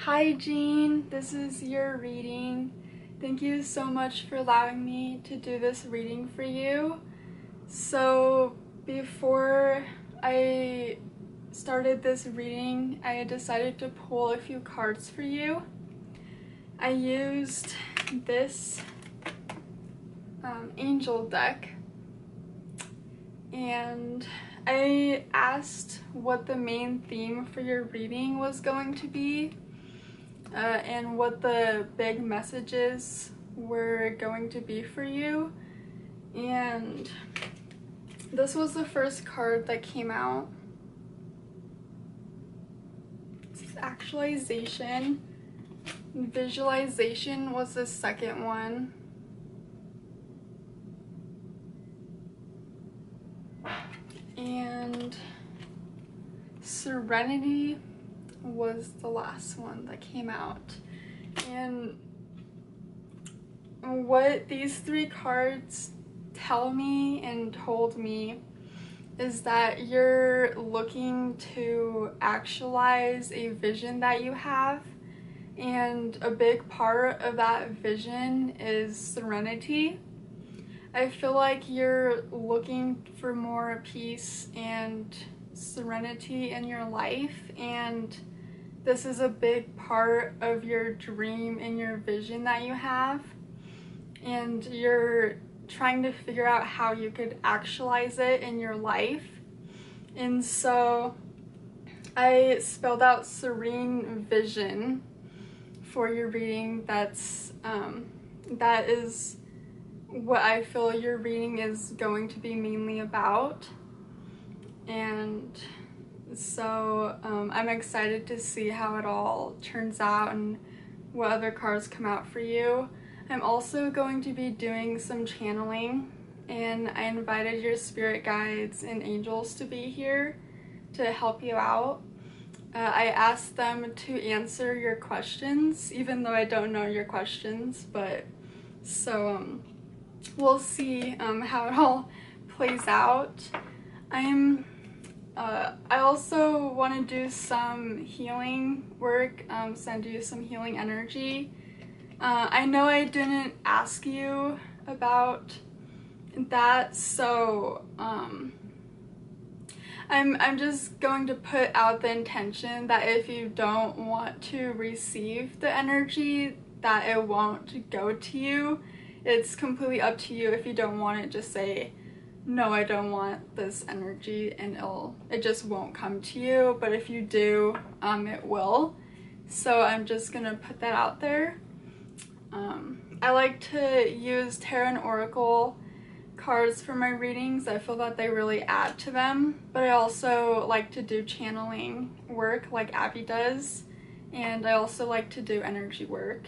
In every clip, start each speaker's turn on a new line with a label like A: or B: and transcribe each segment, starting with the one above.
A: Hi Jean, this is your reading. Thank you so much for allowing me to do this reading for you. So before I started this reading, I decided to pull a few cards for you. I used this um, angel deck and I asked what the main theme for your reading was going to be uh, and what the big messages were going to be for you and this was the first card that came out. Actualization. Visualization was the second one. And Serenity was the last one that came out. And what these three cards tell me and told me is that you're looking to actualize a vision that you have and a big part of that vision is serenity. I feel like you're looking for more peace and serenity in your life and this is a big part of your dream and your vision that you have and you're trying to figure out how you could actualize it in your life. And so I spelled out serene vision for your reading. That's um, that is what I feel your reading is going to be mainly about. And so um, I'm excited to see how it all turns out and what other cards come out for you. I'm also going to be doing some channeling and I invited your spirit guides and angels to be here to help you out. Uh, I asked them to answer your questions, even though I don't know your questions, but so um, we'll see um, how it all plays out. I'm uh, I also want to do some healing work, um, send you some healing energy uh, I know I didn't ask you about that, so um, I'm, I'm just going to put out the intention that if you don't want to receive the energy, that it won't go to you. It's completely up to you. If you don't want it, just say, no, I don't want this energy and it'll, it just won't come to you. But if you do, um, it will. So I'm just gonna put that out there. Um, I like to use Tarot and Oracle cards for my readings. I feel that they really add to them, but I also like to do channeling work like Abby does, and I also like to do energy work.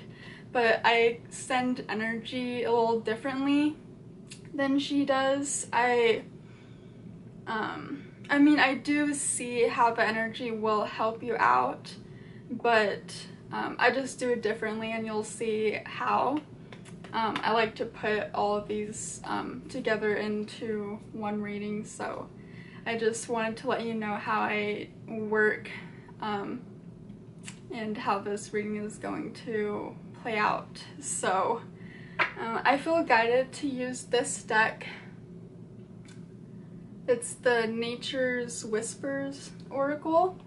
A: But I send energy a little differently than she does. I, um, I mean, I do see how the energy will help you out, but um, I just do it differently and you'll see how. Um, I like to put all of these um, together into one reading so I just wanted to let you know how I work um, and how this reading is going to play out. So uh, I feel guided to use this deck. It's the Nature's Whispers Oracle.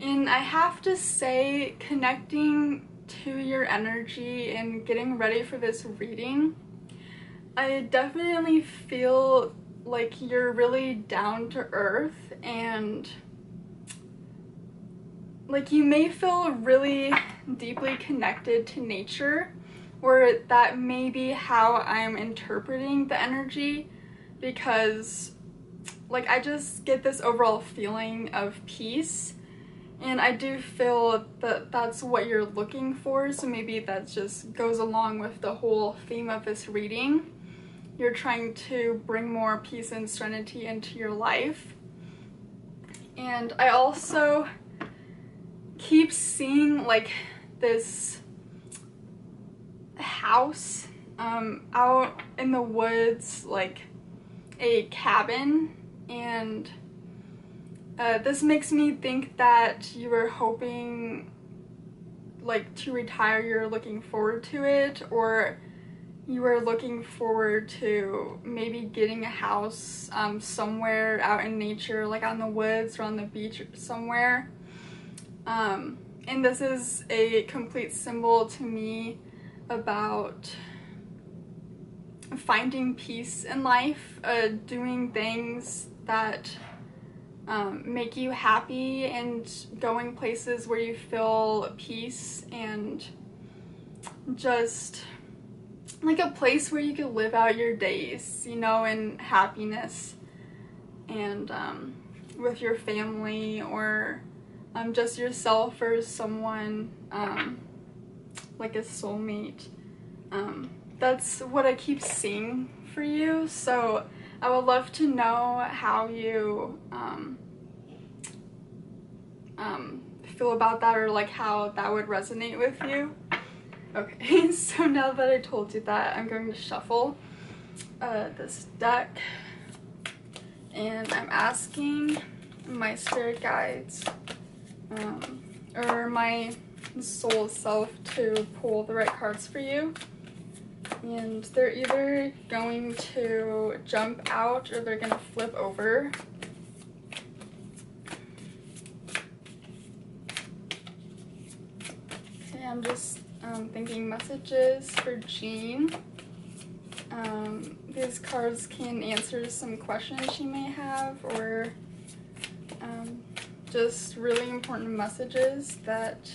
A: And I have to say, connecting to your energy and getting ready for this reading, I definitely feel like you're really down to earth and like you may feel really deeply connected to nature or that may be how I'm interpreting the energy because like I just get this overall feeling of peace and I do feel that that's what you're looking for, so maybe that just goes along with the whole theme of this reading. You're trying to bring more peace and serenity into your life. And I also keep seeing like this house um, out in the woods, like a cabin, and uh, this makes me think that you were hoping like to retire, you're looking forward to it, or you are looking forward to maybe getting a house um, somewhere out in nature, like on the woods or on the beach somewhere. Um, and this is a complete symbol to me about finding peace in life, uh, doing things that um, make you happy, and going places where you feel peace and just like a place where you could live out your days, you know, in happiness and um, with your family or um, just yourself or someone um, like a soulmate. Um, that's what I keep seeing for you. So I would love to know how you um, um, feel about that or like how that would resonate with you. Okay, so now that I told you that, I'm going to shuffle uh, this deck and I'm asking my spirit guides um, or my soul self to pull the right cards for you. And they're either going to jump out or they're going to flip over. Okay, I'm just um, thinking messages for Jean. Um, these cards can answer some questions she may have or um, just really important messages that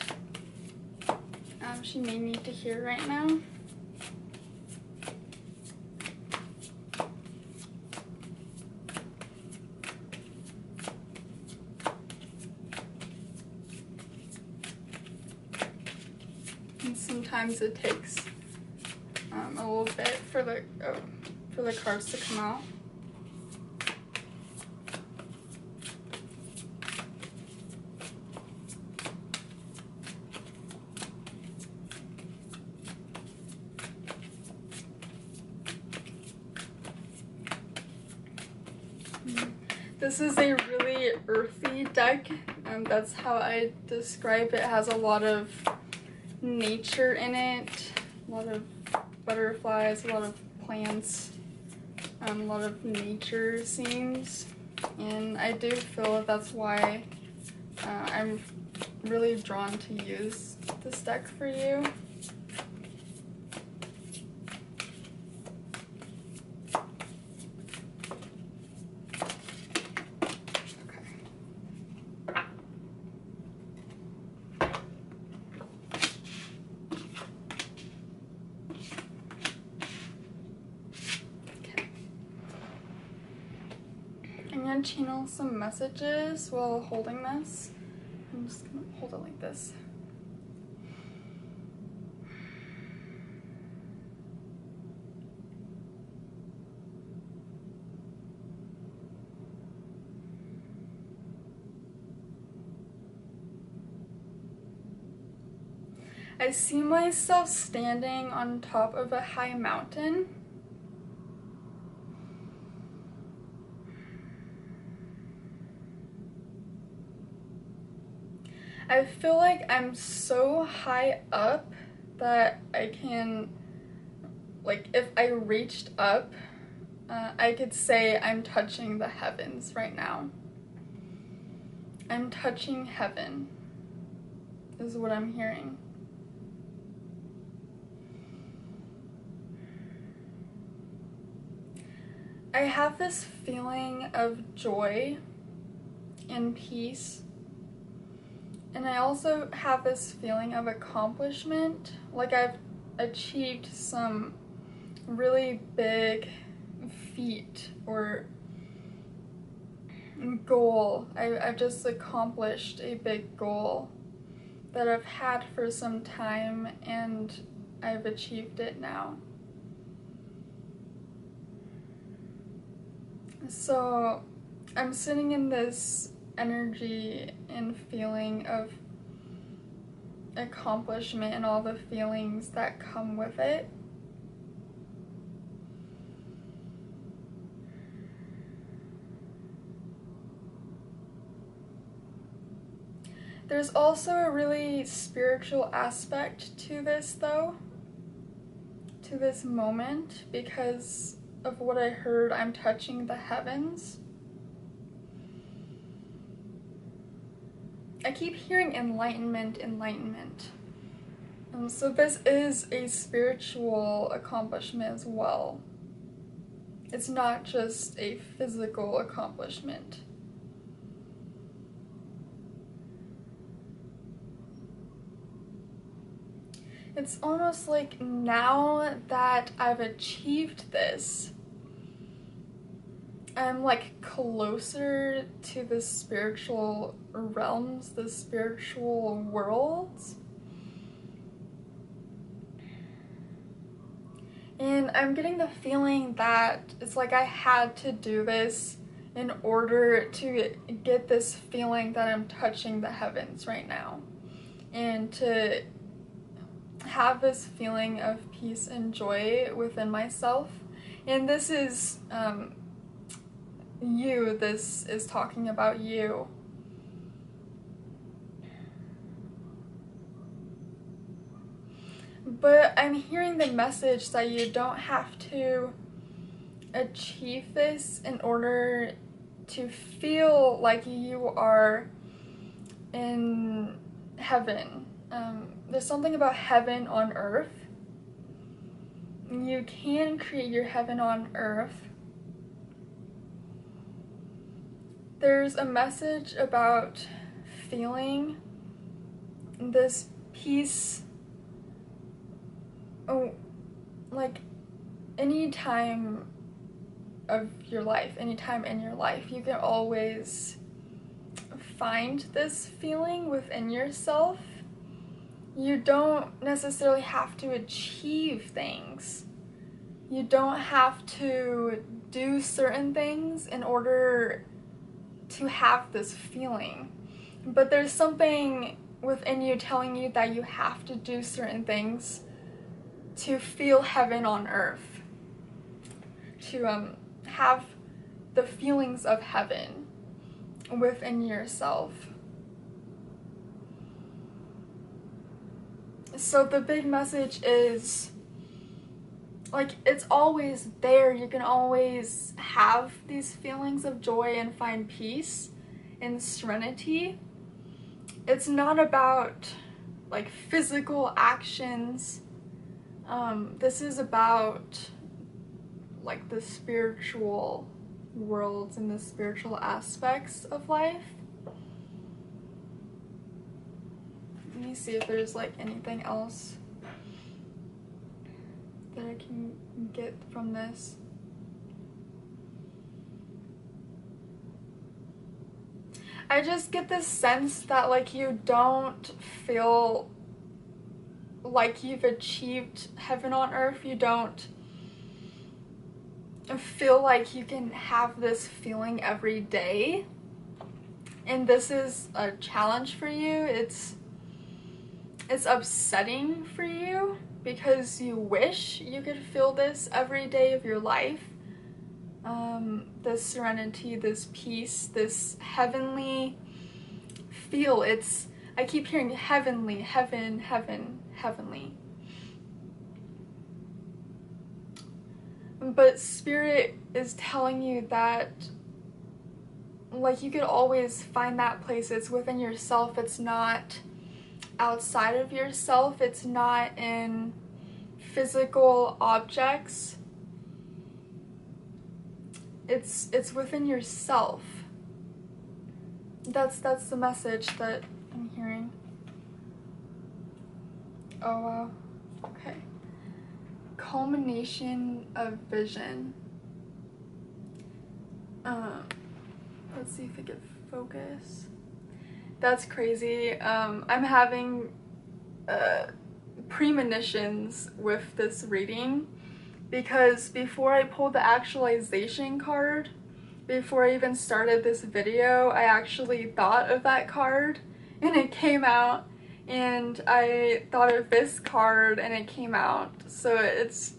A: um, she may need to hear right now. And sometimes it takes um, a little bit for the oh, for the cards to come out. This is a really earthy deck, and that's how I describe it. It has a lot of nature in it, a lot of butterflies, a lot of plants, um, a lot of nature scenes, and I do feel that that's why uh, I'm really drawn to use this deck for you. Channel some messages while holding this. I'm just gonna hold it like this. I see myself standing on top of a high mountain. I feel like I'm so high up that I can, like, if I reached up, uh, I could say I'm touching the heavens right now. I'm touching heaven, is what I'm hearing. I have this feeling of joy and peace. And I also have this feeling of accomplishment. Like I've achieved some really big feat or goal. I, I've just accomplished a big goal that I've had for some time and I've achieved it now. So I'm sitting in this energy and feeling of accomplishment and all the feelings that come with it. There's also a really spiritual aspect to this, though, to this moment, because of what I heard, I'm touching the heavens. I keep hearing enlightenment, enlightenment. Um, so this is a spiritual accomplishment as well. It's not just a physical accomplishment. It's almost like now that I've achieved this, I'm like closer to the spiritual realms, the spiritual worlds. And I'm getting the feeling that it's like I had to do this in order to get this feeling that I'm touching the heavens right now. And to have this feeling of peace and joy within myself. And this is um, you, this is talking about you. But I'm hearing the message that you don't have to achieve this in order to feel like you are in heaven. Um, there's something about heaven on earth. You can create your heaven on earth. There's a message about feeling this peace. Oh, like any time of your life, any time in your life, you can always find this feeling within yourself you don't necessarily have to achieve things. You don't have to do certain things in order to have this feeling. But there's something within you telling you that you have to do certain things to feel heaven on earth. To um, have the feelings of heaven within yourself. So the big message is like it's always there. You can always have these feelings of joy and find peace and serenity. It's not about like physical actions. Um, this is about like the spiritual worlds and the spiritual aspects of life. Let me see if there's like anything else that I can get from this. I just get this sense that like you don't feel like you've achieved heaven on earth. You don't feel like you can have this feeling every day. And this is a challenge for you. It's it's upsetting for you because you wish you could feel this every day of your life. Um, this serenity, this peace, this heavenly feel. It's, I keep hearing heavenly, heaven, heaven, heavenly. But Spirit is telling you that, like, you could always find that place. It's within yourself. It's not outside of yourself. It's not in physical objects. It's it's within yourself. That's that's the message that I'm hearing. Oh wow. Okay. Culmination of vision. Um let's see if I get focus. That's crazy. Um, I'm having uh, premonitions with this reading because before I pulled the actualization card, before I even started this video, I actually thought of that card and it came out and I thought of this card and it came out. So it's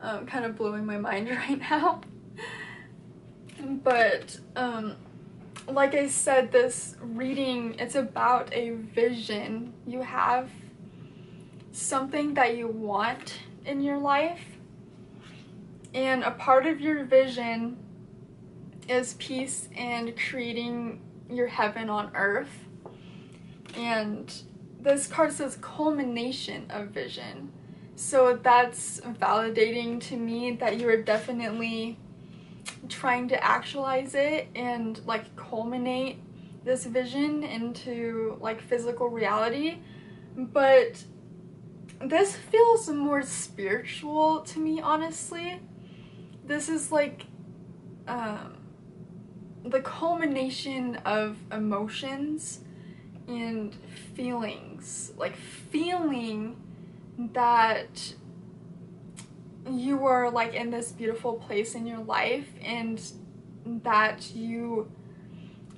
A: um, kind of blowing my mind right now. but um, like I said, this reading, it's about a vision. You have something that you want in your life, and a part of your vision is peace and creating your heaven on earth. And this card says culmination of vision. So that's validating to me that you are definitely trying to actualize it and like culminate this vision into like physical reality. But this feels more spiritual to me, honestly. This is like um, the culmination of emotions and feelings. Like feeling that you are like in this beautiful place in your life and that you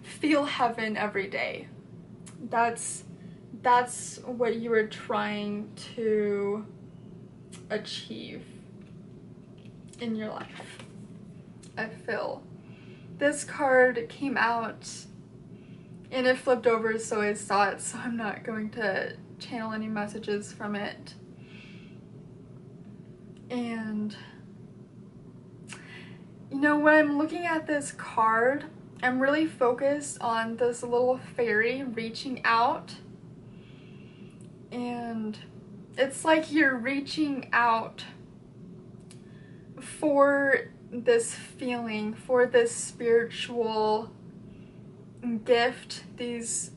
A: feel heaven every day. That's that's what you are trying to achieve in your life. I feel. This card came out and it flipped over so I saw it so I'm not going to channel any messages from it and you know, when I'm looking at this card, I'm really focused on this little fairy reaching out. And it's like you're reaching out for this feeling, for this spiritual gift, these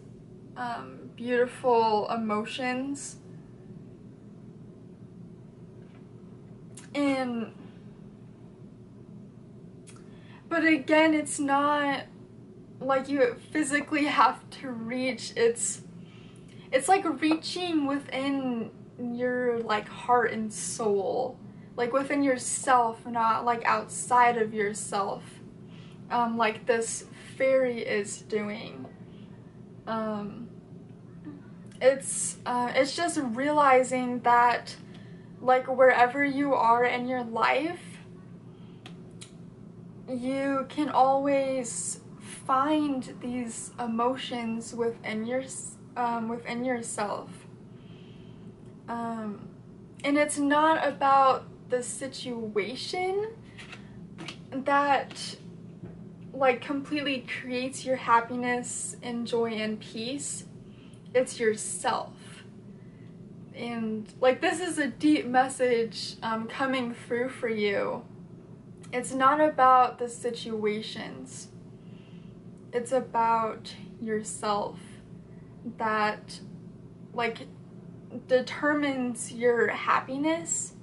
A: um, beautiful emotions And but again, it's not like you physically have to reach. It's it's like reaching within your like heart and soul, like within yourself, not like outside of yourself. Um, like this fairy is doing. Um, it's uh, it's just realizing that like wherever you are in your life, you can always find these emotions within your um, within yourself. Um, and it's not about the situation that like completely creates your happiness and joy and peace. It's yourself and like this is a deep message um, coming through for you. It's not about the situations, it's about yourself that like determines your happiness.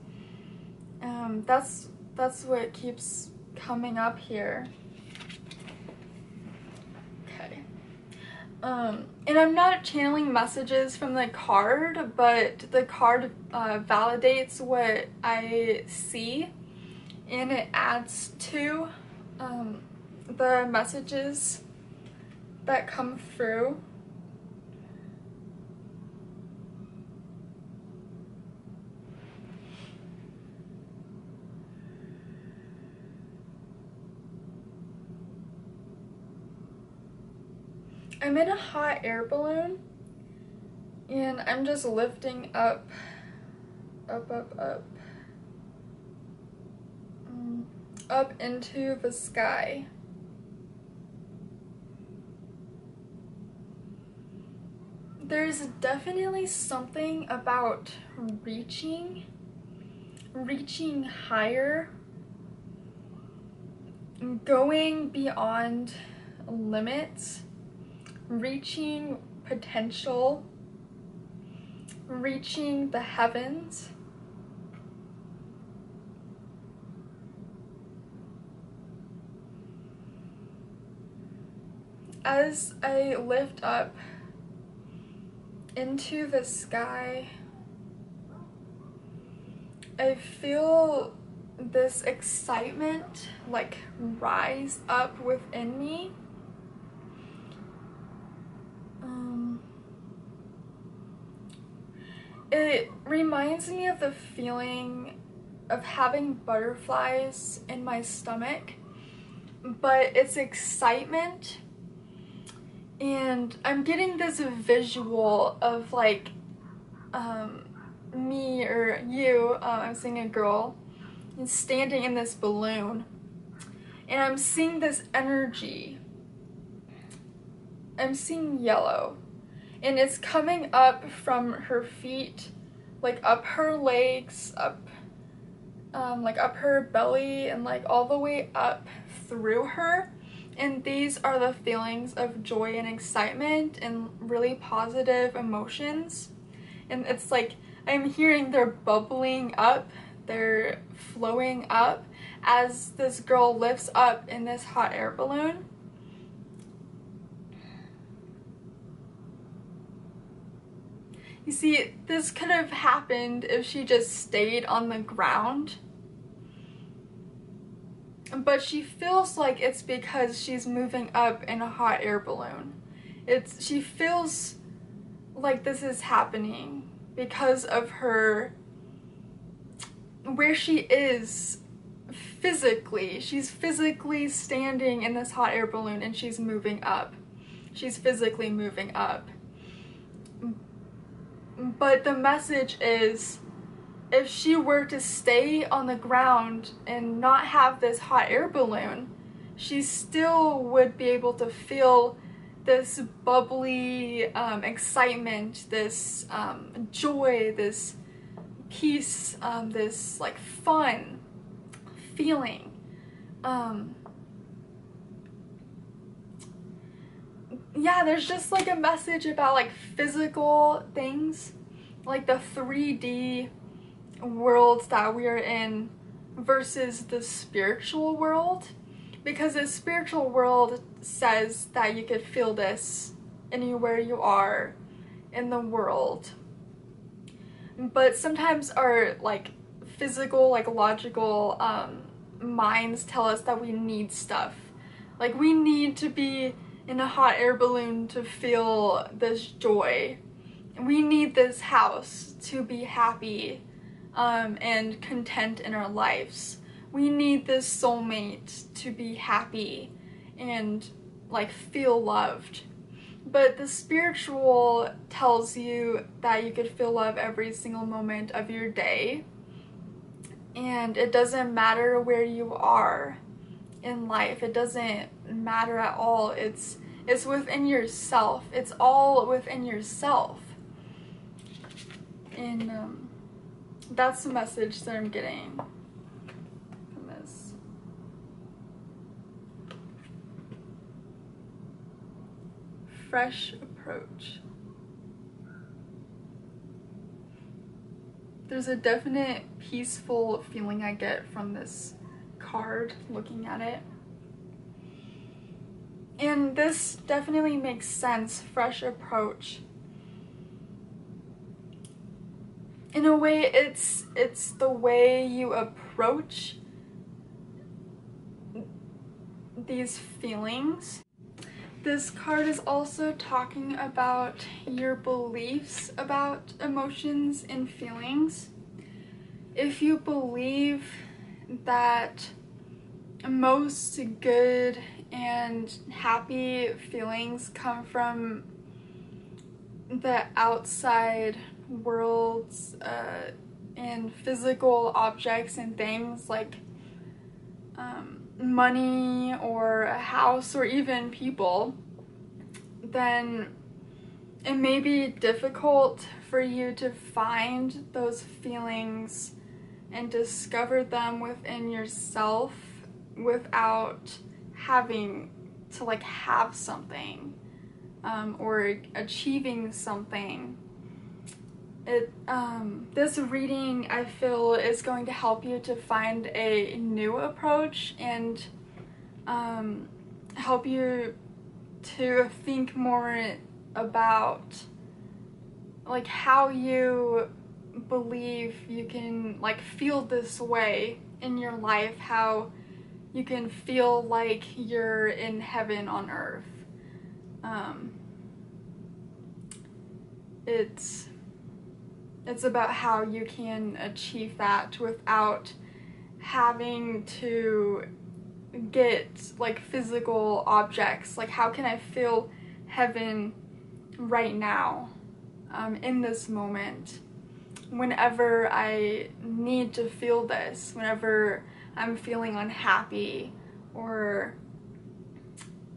A: Um, that's that's what keeps coming up here. Um, and I'm not channeling messages from the card, but the card uh, validates what I see and it adds to um, the messages that come through. I'm in a hot air balloon and I'm just lifting up, up, up, up, mm, up into the sky. There's definitely something about reaching, reaching higher, going beyond limits reaching potential, reaching the heavens. As I lift up into the sky, I feel this excitement like rise up within me. Um, it reminds me of the feeling of having butterflies in my stomach, but it's excitement and I'm getting this visual of like um, me or you, uh, I'm seeing a girl and standing in this balloon. And I'm seeing this energy. I'm seeing yellow. And it's coming up from her feet, like up her legs, up um, like up her belly and like all the way up through her and these are the feelings of joy and excitement and really positive emotions. And it's like I'm hearing they're bubbling up, they're flowing up as this girl lifts up in this hot air balloon. You see, this could have happened if she just stayed on the ground but she feels like it's because she's moving up in a hot air balloon. It's she feels like this is happening because of her where she is physically. She's physically standing in this hot air balloon and she's moving up. She's physically moving up. But the message is if she were to stay on the ground and not have this hot air balloon, she still would be able to feel this bubbly um, excitement, this um, joy, this peace, um, this like fun feeling. Um, yeah, there's just like a message about like physical things, like the 3D world that we are in versus the spiritual world. Because the spiritual world says that you could feel this anywhere you are in the world. But sometimes our like physical like logical um, minds tell us that we need stuff. Like we need to be in a hot air balloon to feel this joy. We need this house to be happy um, and content in our lives. We need this soulmate to be happy and like feel loved. But the spiritual tells you that you could feel love every single moment of your day. And it doesn't matter where you are in life. It doesn't matter at all. It's it's within yourself. It's all within yourself. And um that's the message that I'm getting from this. Fresh approach. There's a definite peaceful feeling I get from this card looking at it. And this definitely makes sense, fresh approach in a way it's it's the way you approach these feelings. This card is also talking about your beliefs about emotions and feelings. If you believe that most good and happy feelings come from the outside worlds uh, and physical objects and things like um, money or a house or even people, then it may be difficult for you to find those feelings and discover them within yourself without having to like have something um, or achieving something it um, this reading I feel is going to help you to find a new approach and um, help you to think more about like how you believe you can like feel this way in your life how you can feel like you're in heaven on earth. Um, it's it's about how you can achieve that without having to get like physical objects. Like how can I feel heaven right now, um, in this moment. Whenever I need to feel this, whenever I'm feeling unhappy or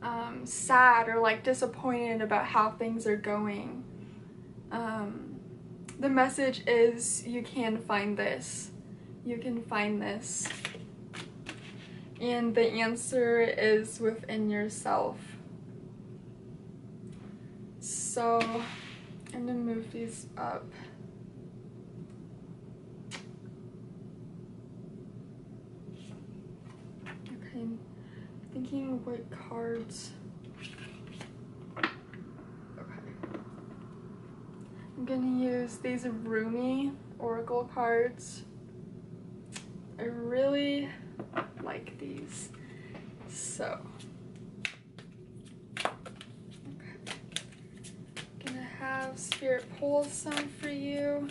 A: um, sad or like disappointed about how things are going. Um, the message is you can find this. You can find this. And the answer is within yourself. So I'm gonna move these up. Okay, thinking what cards. Okay. I'm gonna use these Rumi Oracle cards. I really like these. So, okay. Gonna have Spirit pull some for you.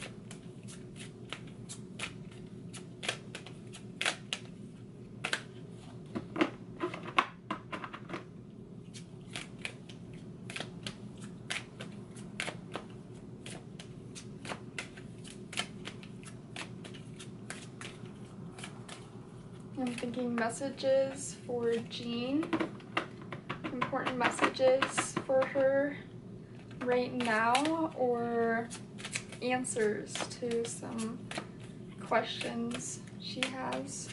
A: Thinking messages for Jean. Important messages for her right now or answers to some questions she has.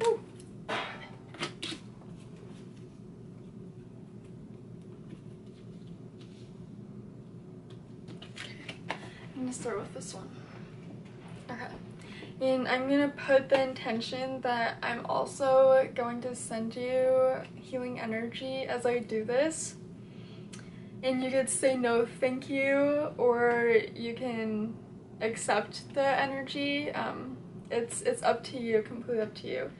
A: Woo. I'm gonna start with this one. Okay. And I'm gonna put the intention that I'm also going to send you healing energy as I do this. And you could say no, thank you, or you can accept the energy. Um, it's it's up to you, completely up to you.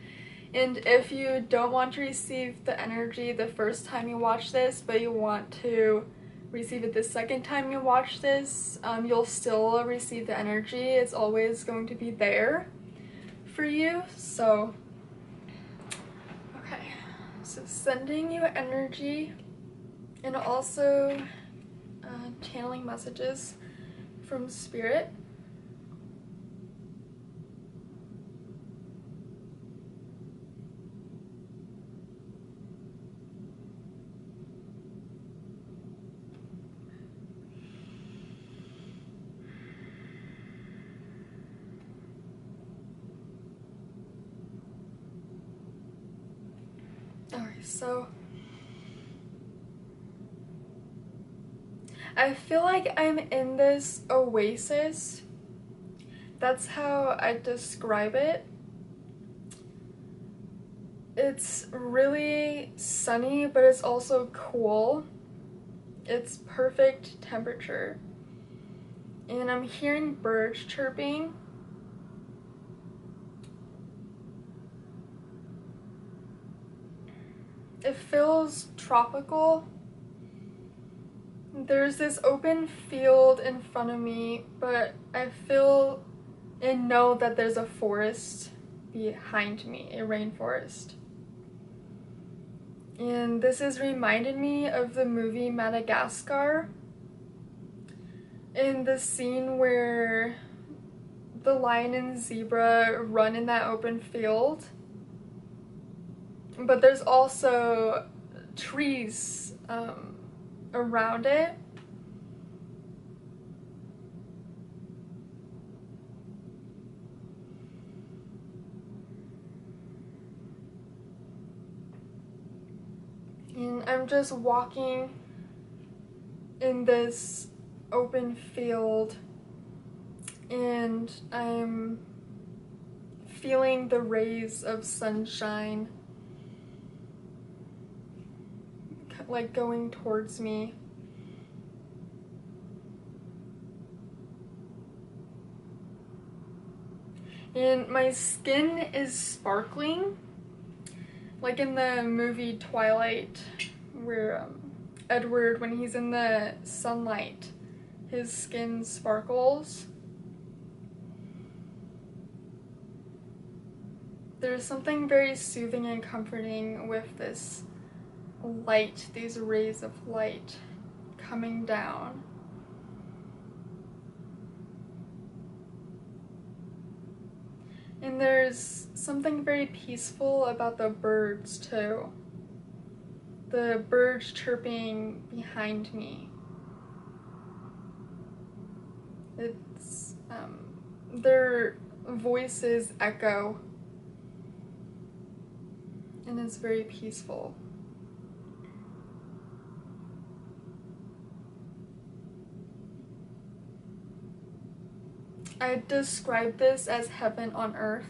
A: And if you don't want to receive the energy the first time you watch this, but you want to receive it the second time you watch this, um, you'll still receive the energy. It's always going to be there for you. So, okay. So, sending you energy and also uh, channeling messages from spirit. So I feel like I'm in this oasis. That's how I describe it. It's really sunny, but it's also cool. It's perfect temperature. And I'm hearing birds chirping. It feels tropical. There's this open field in front of me, but I feel and know that there's a forest behind me, a rainforest. And this has reminded me of the movie Madagascar. In the scene where the lion and zebra run in that open field but there's also trees um, around it. And I'm just walking in this open field and I'm feeling the rays of sunshine like going towards me. And my skin is sparkling, like in the movie Twilight, where um, Edward, when he's in the sunlight, his skin sparkles. There's something very soothing and comforting with this light, these rays of light coming down. And there's something very peaceful about the birds too. The birds chirping behind me. It's, um, their voices echo and it's very peaceful. I describe this as heaven on earth.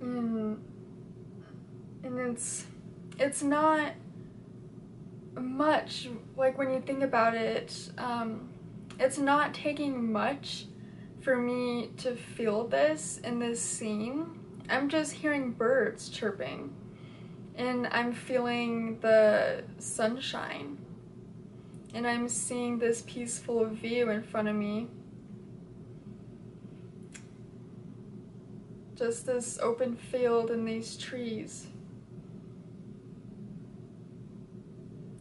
A: And, and it's it's not much like when you think about it um, it's not taking much for me to feel this in this scene I'm just hearing birds chirping and I'm feeling the sunshine and I'm seeing this peaceful view in front of me. Just this open field and these trees.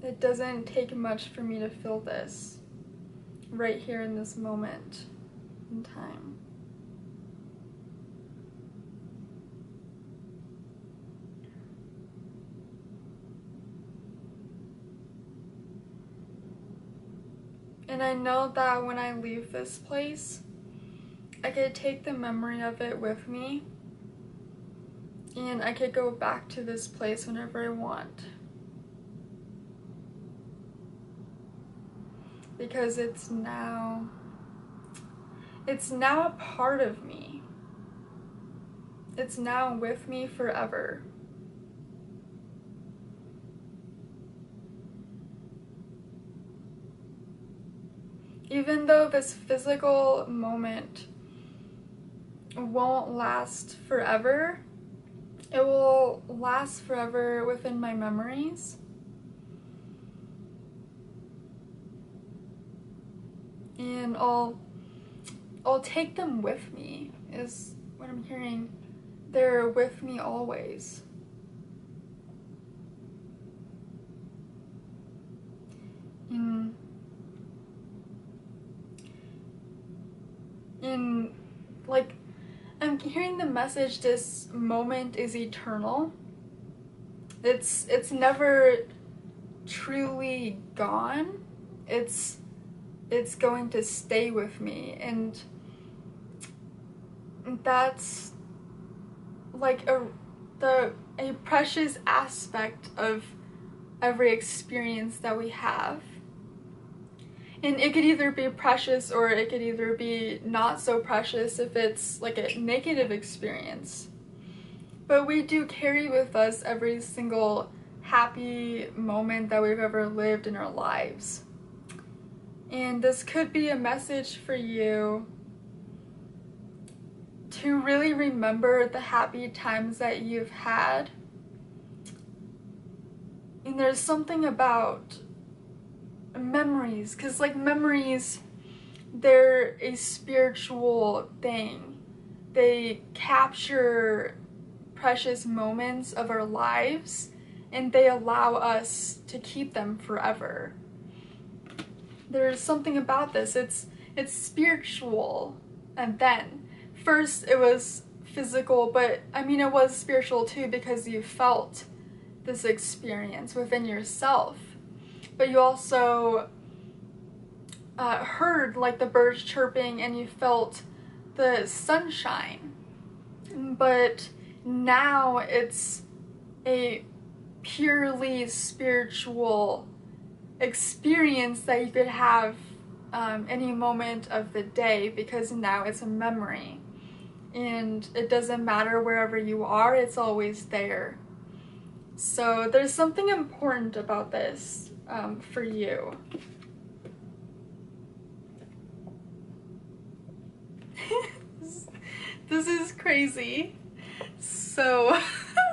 A: It doesn't take much for me to feel this right here in this moment in time. And I know that when I leave this place, I could take the memory of it with me and I could go back to this place whenever I want. Because it's now, it's now a part of me. It's now with me forever. Even though this physical moment won't last forever, it will last forever within my memories. And I'll I'll take them with me is what I'm hearing. They're with me always. And in like I'm hearing the message this moment is eternal. It's it's never truly gone. It's it's going to stay with me and that's like a the a precious aspect of every experience that we have and it could either be precious or it could either be not so precious if it's like a negative experience. But we do carry with us every single happy moment that we've ever lived in our lives. And this could be a message for you to really remember the happy times that you've had. And there's something about memories because like memories they're a spiritual thing. They capture precious moments of our lives and they allow us to keep them forever. There's something about this. It's it's spiritual. And then first it was physical but i mean it was spiritual too because you felt this experience within yourself but you also uh, heard like the birds chirping and you felt the sunshine. But now it's a purely spiritual experience that you could have um, any moment of the day because now it's a memory. And it doesn't matter wherever you are, it's always there. So there's something important about this um, for you. this is crazy. So,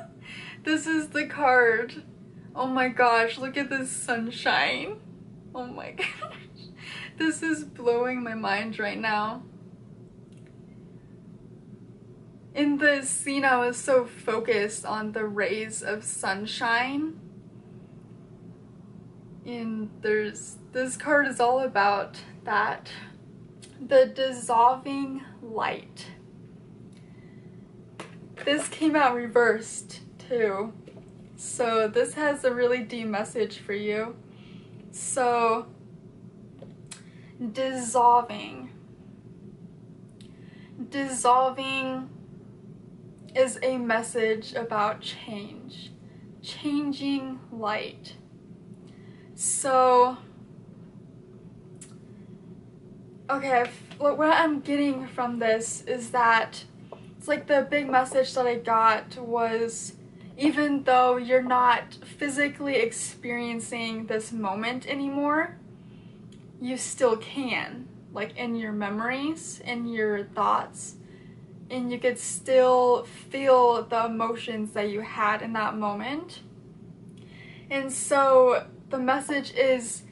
A: this is the card. Oh my gosh, look at this sunshine. Oh my gosh. This is blowing my mind right now. In this scene, I was so focused on the rays of sunshine. And there's, this card is all about that. The dissolving light. This came out reversed too. So this has a really deep message for you. So dissolving. Dissolving is a message about change, changing light. So, okay, what I'm getting from this is that it's like the big message that I got was even though you're not physically experiencing this moment anymore, you still can, like in your memories, in your thoughts, and you could still feel the emotions that you had in that moment. And so the message is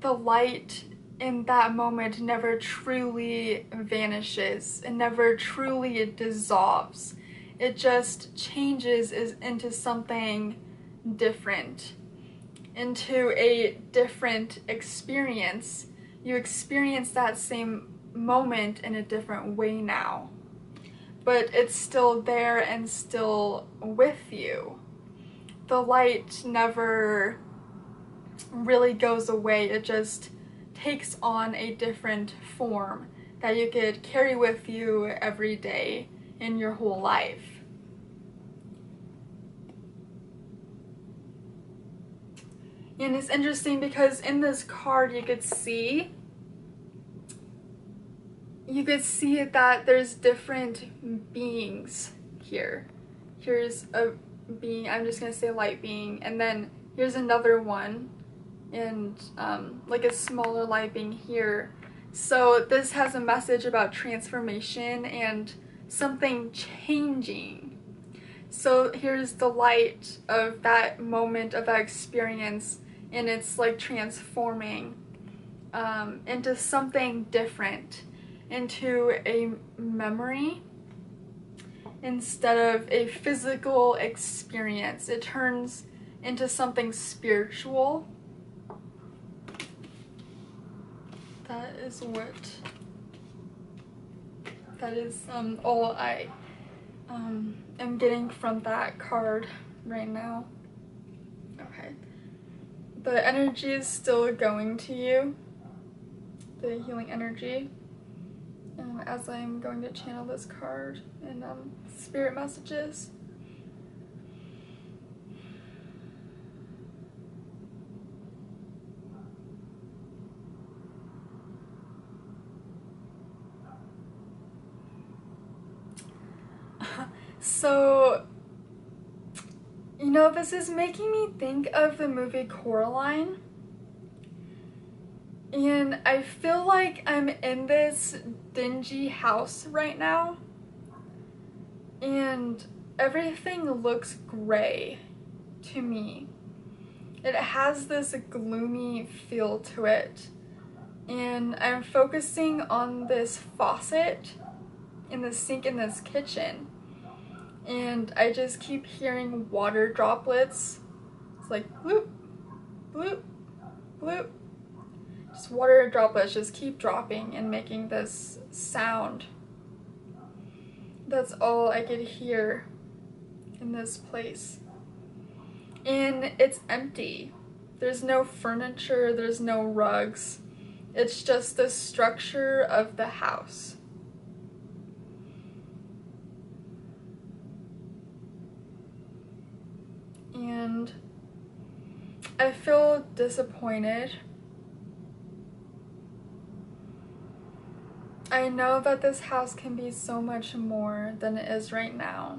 A: the light in that moment never truly vanishes. It never truly dissolves. It just changes into something different, into a different experience. You experience that same moment in a different way now, but it's still there and still with you. The light never really goes away, it just takes on a different form that you could carry with you every day in your whole life. And it's interesting because in this card you could see you could see that there's different beings here. Here's a being, I'm just gonna say light being, and then here's another one and um, like a smaller light being here. So this has a message about transformation and something changing. So here's the light of that moment of that experience and it's like transforming um, into something different, into a memory instead of a physical experience. It turns into something spiritual that is what that is um, all I um, am getting from that card right now. Okay. The energy is still going to you, the healing energy, um, as I'm going to channel this card and um, spirit messages. So, you know, this is making me think of the movie Coraline. And I feel like I'm in this dingy house right now. And everything looks gray to me. It has this gloomy feel to it. And I'm focusing on this faucet in the sink in this kitchen and I just keep hearing water droplets. It's like bloop, bloop, bloop. Just water droplets just keep dropping and making this sound. That's all I could hear in this place. And it's empty. There's no furniture, there's no rugs. It's just the structure of the house. And I feel disappointed I know that this house can be so much more than it is right now.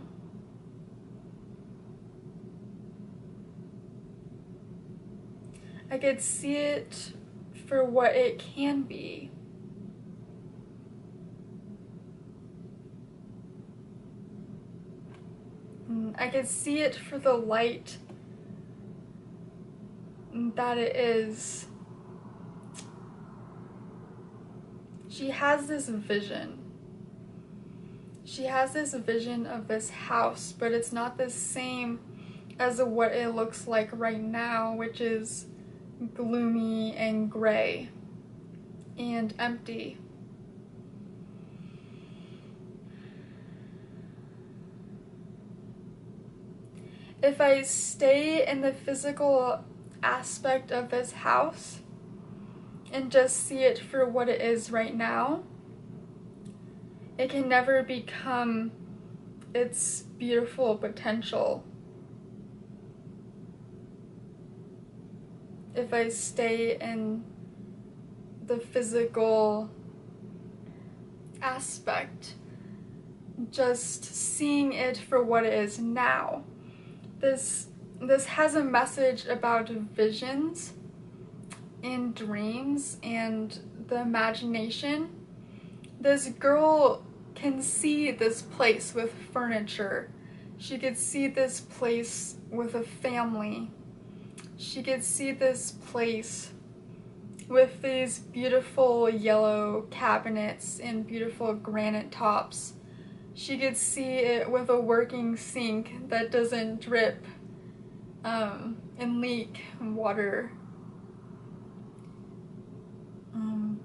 A: I could see it for what it can be. Mm, I could see it for the light that it is. She has this vision. She has this vision of this house, but it's not the same as what it looks like right now, which is gloomy and gray and empty. If I stay in the physical aspect of this house and just see it for what it is right now, it can never become its beautiful potential. if I stay in the physical aspect, just seeing it for what it is now. This this has a message about visions and dreams and the imagination. This girl can see this place with furniture. She could see this place with a family she could see this place with these beautiful yellow cabinets and beautiful granite tops. She could see it with a working sink that doesn't drip um, and leak water. Um,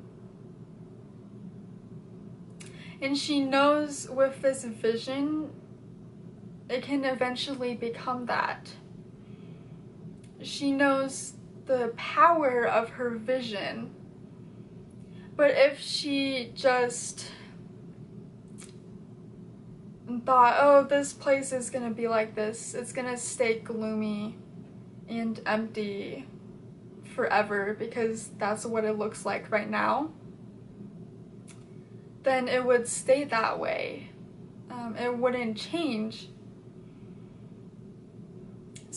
A: and she knows with this vision, it can eventually become that she knows the power of her vision. But if she just thought, oh, this place is gonna be like this, it's gonna stay gloomy and empty forever because that's what it looks like right now, then it would stay that way. Um, it wouldn't change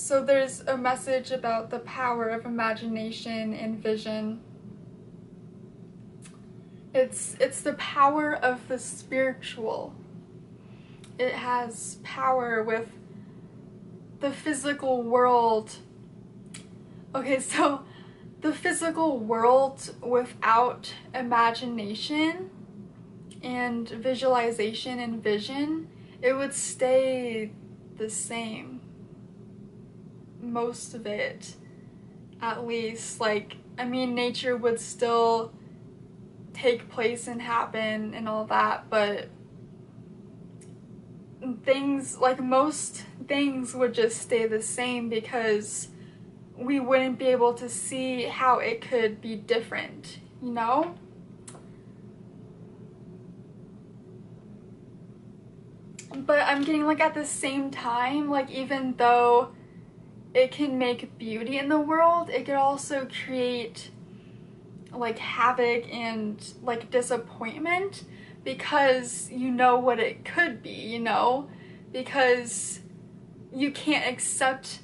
A: so there's a message about the power of imagination and vision. It's it's the power of the spiritual. It has power with the physical world. Okay, so the physical world without imagination and visualization and vision, it would stay the same most of it at least like i mean nature would still take place and happen and all that but things like most things would just stay the same because we wouldn't be able to see how it could be different you know? But i'm getting like at the same time like even though it can make beauty in the world, it could also create like havoc and like disappointment because you know what it could be, you know? Because you can't accept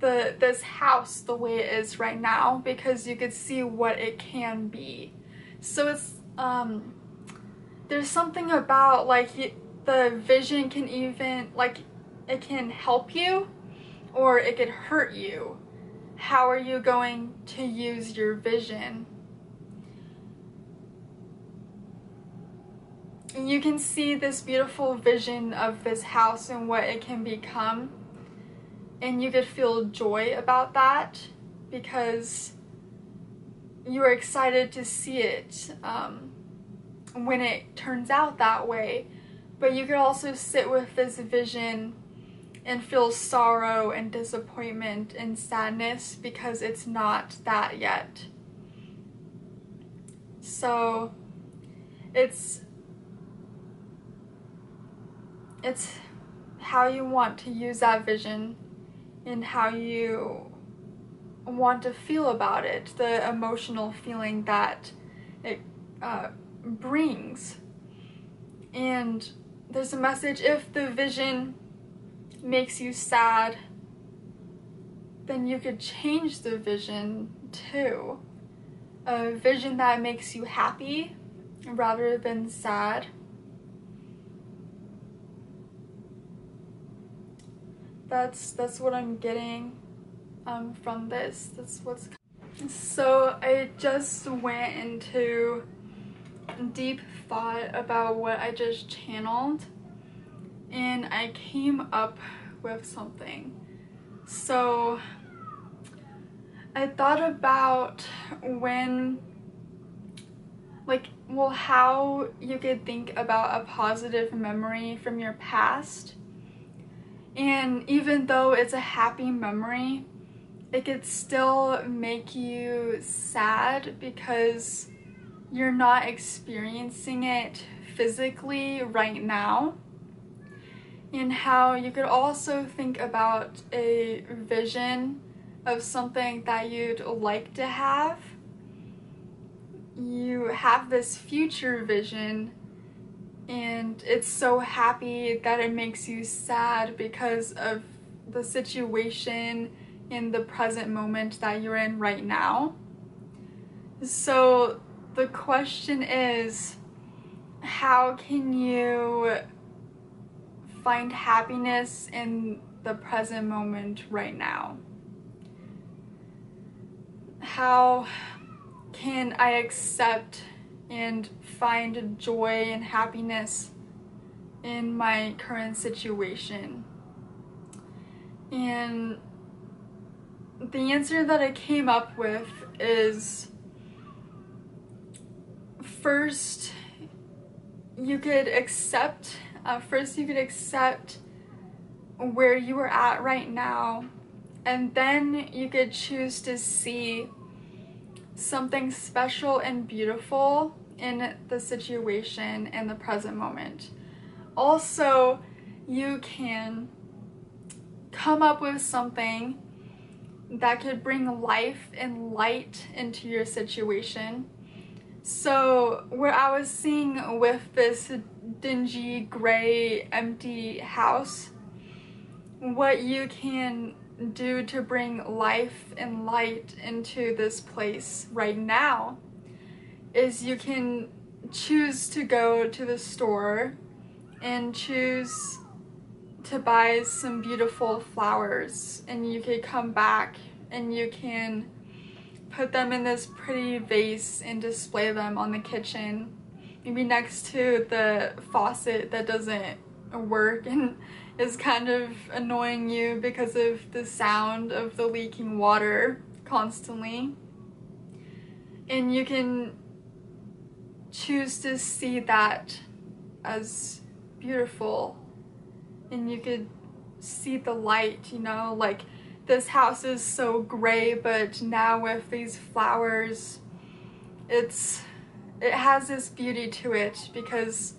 A: the this house the way it is right now because you could see what it can be. So it's um there's something about like the vision can even like it can help you or it could hurt you. How are you going to use your vision? You can see this beautiful vision of this house and what it can become. And you could feel joy about that because you are excited to see it um, when it turns out that way. But you could also sit with this vision and feel sorrow and disappointment and sadness because it's not that yet. So it's it's how you want to use that vision and how you want to feel about it, the emotional feeling that it uh, brings And there's a message if the vision makes you sad, then you could change the vision too. A vision that makes you happy rather than sad. That's that's what I'm getting um, from this. That's what's so I just went into deep thought about what I just channeled and I came up with something. So I thought about when like well how you could think about a positive memory from your past and even though it's a happy memory it could still make you sad because you're not experiencing it physically right now. And how you could also think about a vision of something that you'd like to have. You have this future vision, and it's so happy that it makes you sad because of the situation in the present moment that you're in right now. So the question is how can you find happiness in the present moment right now? How can I accept and find joy and happiness in my current situation? And the answer that I came up with is first you could accept uh, first you could accept where you are at right now and then you could choose to see something special and beautiful in the situation in the present moment also you can come up with something that could bring life and light into your situation. So, what I was seeing with this dingy, gray, empty house, what you can do to bring life and light into this place right now is you can choose to go to the store and choose to buy some beautiful flowers. And you can come back and you can put them in this pretty vase and display them on the kitchen. Maybe next to the faucet that doesn't work and is kind of annoying you because of the sound of the leaking water constantly. And you can choose to see that as beautiful and you could see the light, you know, like this house is so gray, but now with these flowers, it's it has this beauty to it because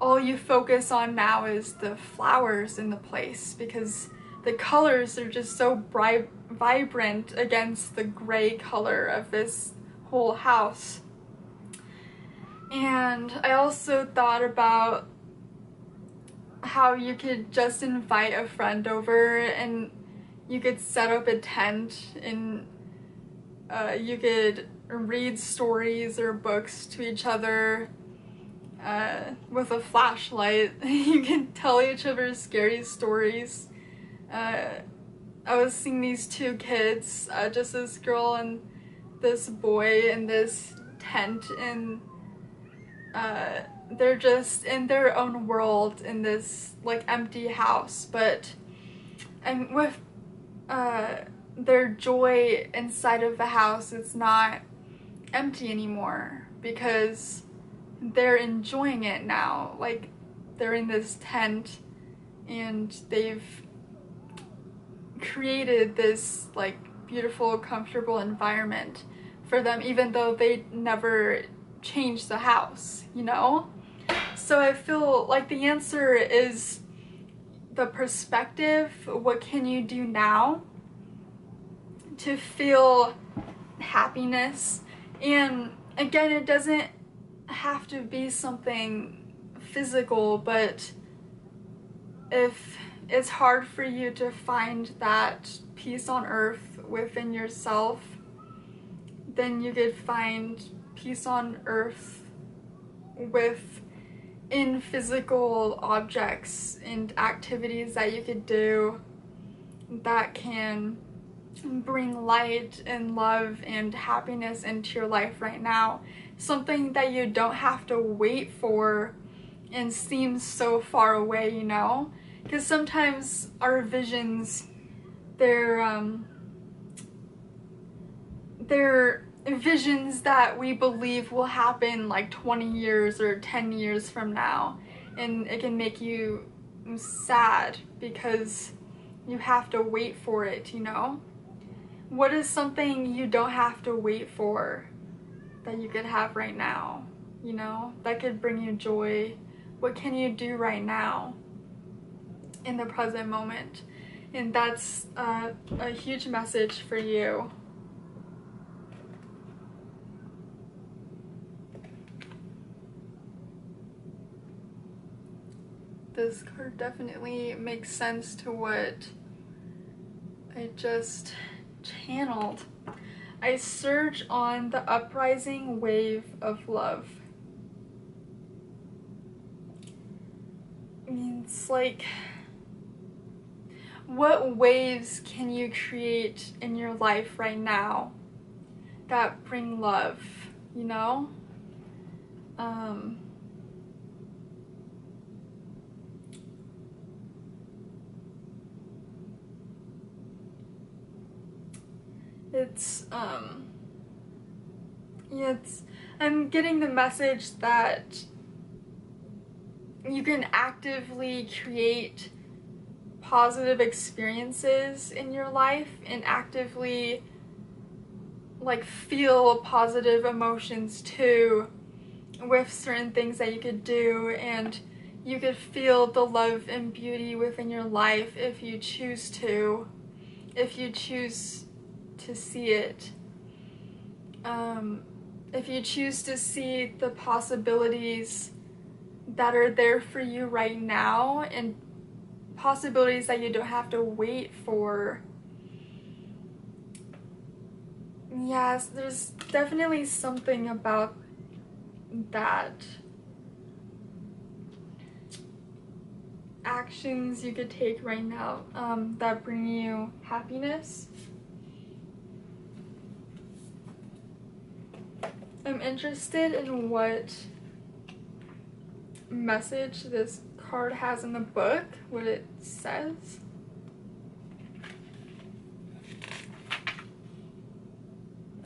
A: all you focus on now is the flowers in the place because the colors are just so bright vibrant against the gray color of this whole house. And I also thought about how you could just invite a friend over and you could set up a tent and uh, you could read stories or books to each other uh, with a flashlight. you can tell each other scary stories. Uh, I was seeing these two kids, uh, just this girl and this boy in this tent and uh, they're just in their own world in this like empty house but and with uh their joy inside of the house it's not empty anymore because they're enjoying it now. Like they're in this tent and they've created this like beautiful comfortable environment for them even though they never changed the house you know so I feel like the answer is the perspective. What can you do now to feel happiness? And again, it doesn't have to be something physical, but if it's hard for you to find that peace on earth within yourself, then you could find peace on earth with in physical objects and activities that you could do that can bring light and love and happiness into your life right now. Something that you don't have to wait for and seems so far away, you know? Because sometimes our visions, they're, um, they're visions that we believe will happen like 20 years or 10 years from now. And it can make you sad because you have to wait for it, you know? What is something you don't have to wait for that you could have right now, you know? That could bring you joy. What can you do right now in the present moment? And that's uh, a huge message for you. This card definitely makes sense to what I just channeled. I surge on the uprising wave of love. I mean, it's like, what waves can you create in your life right now that bring love, you know? Um, it's um yeah it's i'm getting the message that you can actively create positive experiences in your life and actively like feel positive emotions too with certain things that you could do. And you could feel the love and beauty within your life if you choose to if you choose to see it. Um, if you choose to see the possibilities that are there for you right now and possibilities that you don't have to wait for. Yes, there's definitely something about that. Actions you could take right now um, that bring you happiness. I'm interested in what message this card has in the book, what it says.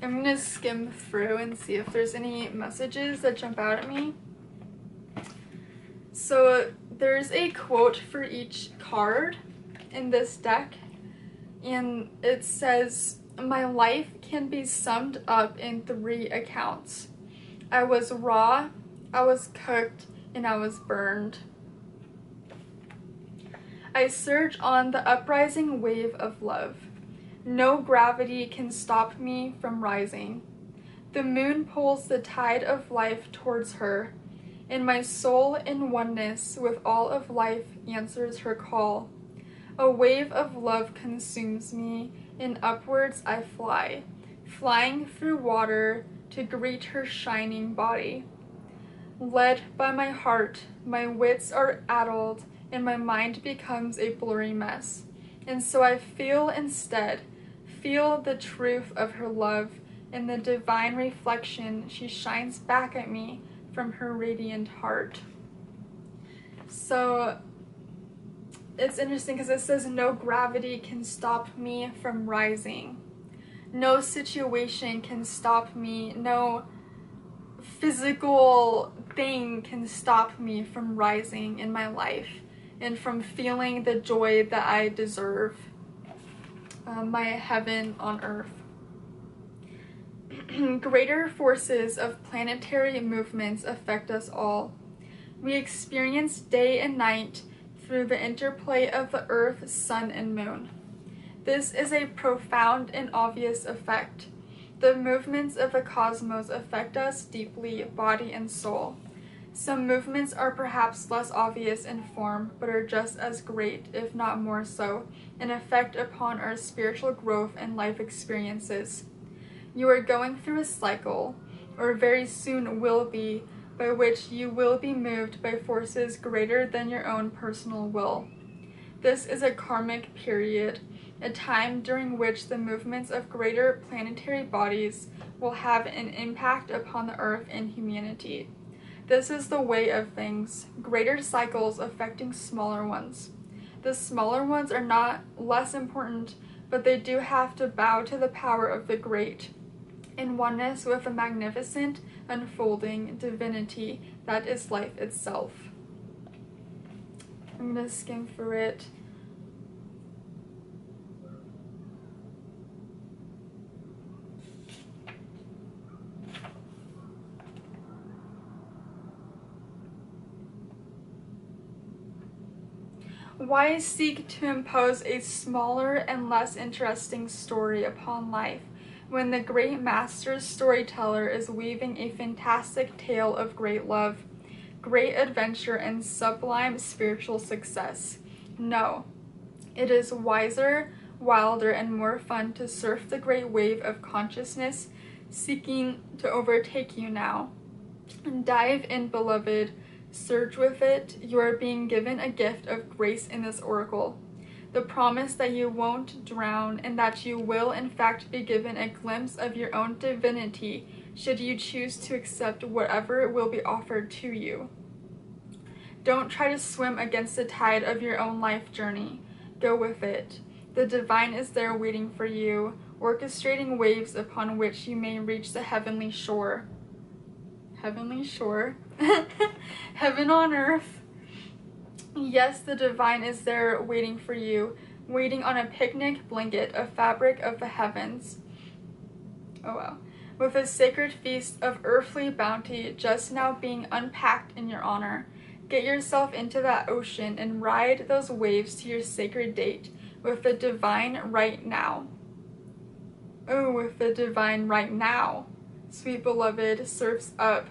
A: I'm gonna skim through and see if there's any messages that jump out at me. So there's a quote for each card in this deck and it says my life can be summed up in three accounts. I was raw, I was cooked, and I was burned. I surge on the uprising wave of love. No gravity can stop me from rising. The moon pulls the tide of life towards her, and my soul in oneness with all of life answers her call. A wave of love consumes me, and upwards I fly, flying through water to greet her shining body. Led by my heart, my wits are addled, and my mind becomes a blurry mess. And so I feel instead, feel the truth of her love in the divine reflection she shines back at me from her radiant heart. So it's interesting because it says no gravity can stop me from rising. No situation can stop me. No physical thing can stop me from rising in my life and from feeling the joy that I deserve. Uh, my heaven on earth. Greater forces of planetary movements affect us all. We experience day and night through the interplay of the earth, sun, and moon. This is a profound and obvious effect. The movements of the cosmos affect us deeply, body and soul. Some movements are perhaps less obvious in form, but are just as great, if not more so, in effect upon our spiritual growth and life experiences. You are going through a cycle, or very soon will be, by which you will be moved by forces greater than your own personal will. This is a karmic period, a time during which the movements of greater planetary bodies will have an impact upon the earth and humanity. This is the way of things, greater cycles affecting smaller ones. The smaller ones are not less important, but they do have to bow to the power of the great, in oneness with the magnificent, unfolding divinity that is life itself. I'm to skim through it. Why seek to impose a smaller and less interesting story upon life when the great master's storyteller is weaving a fantastic tale of great love? great adventure, and sublime spiritual success. No, it is wiser, wilder, and more fun to surf the great wave of consciousness seeking to overtake you now. Dive in, beloved. Surge with it. You are being given a gift of grace in this oracle. The promise that you won't drown and that you will, in fact, be given a glimpse of your own divinity should you choose to accept whatever will be offered to you. Don't try to swim against the tide of your own life journey. Go with it. The divine is there waiting for you, orchestrating waves upon which you may reach the heavenly shore. Heavenly shore? Heaven on earth. Yes, the divine is there waiting for you, waiting on a picnic blanket of fabric of the heavens. Oh wow with a sacred feast of earthly bounty just now being unpacked in your honor. Get yourself into that ocean and ride those waves to your sacred date with the divine right now. Oh, with the divine right now. Sweet beloved, surfs up.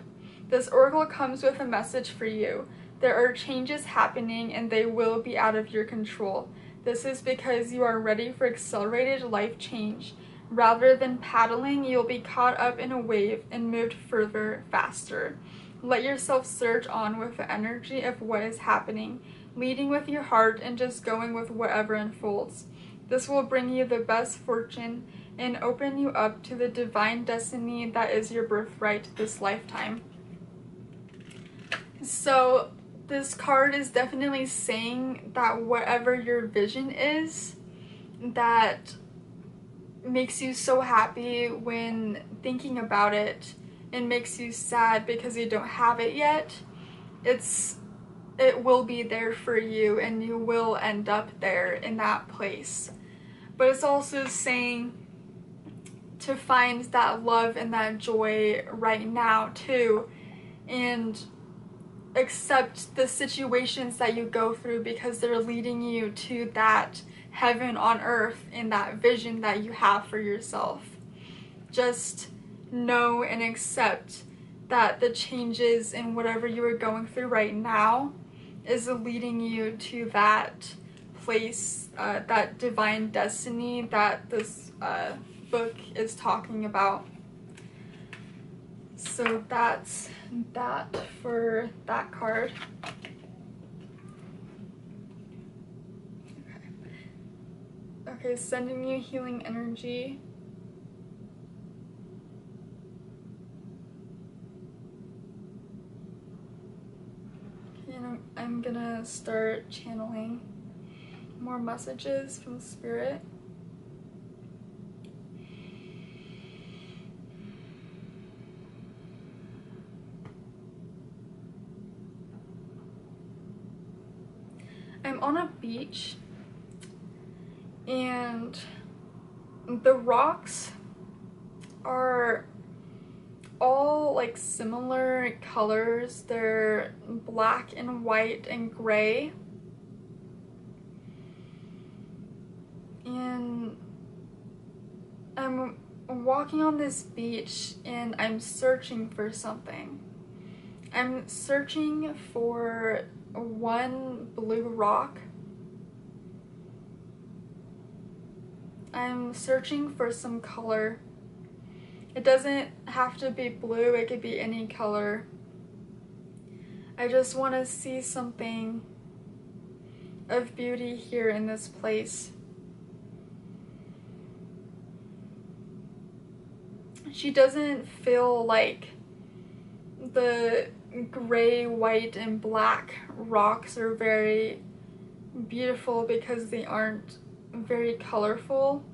A: This oracle comes with a message for you. There are changes happening and they will be out of your control. This is because you are ready for accelerated life change Rather than paddling, you'll be caught up in a wave and moved further, faster. Let yourself surge on with the energy of what is happening, leading with your heart and just going with whatever unfolds. This will bring you the best fortune and open you up to the divine destiny that is your birthright this lifetime. So, this card is definitely saying that whatever your vision is, that makes you so happy when thinking about it and makes you sad because you don't have it yet, it's it will be there for you and you will end up there in that place. But it's also saying to find that love and that joy right now too and accept the situations that you go through because they're leading you to that heaven on earth in that vision that you have for yourself. Just know and accept that the changes in whatever you are going through right now is leading you to that place, uh, that divine destiny that this uh, book is talking about. So that's that for that card. Okay, sending you healing energy. I'm, I'm gonna start channeling more messages from spirit. I'm on a beach and the rocks are all like similar colors. They're black and white and gray. And I'm walking on this beach and I'm searching for something. I'm searching for one blue rock. I'm searching for some color. It doesn't have to be blue, it could be any color. I just want to see something of beauty here in this place. She doesn't feel like the gray, white, and black rocks are very beautiful because they aren't very colorful.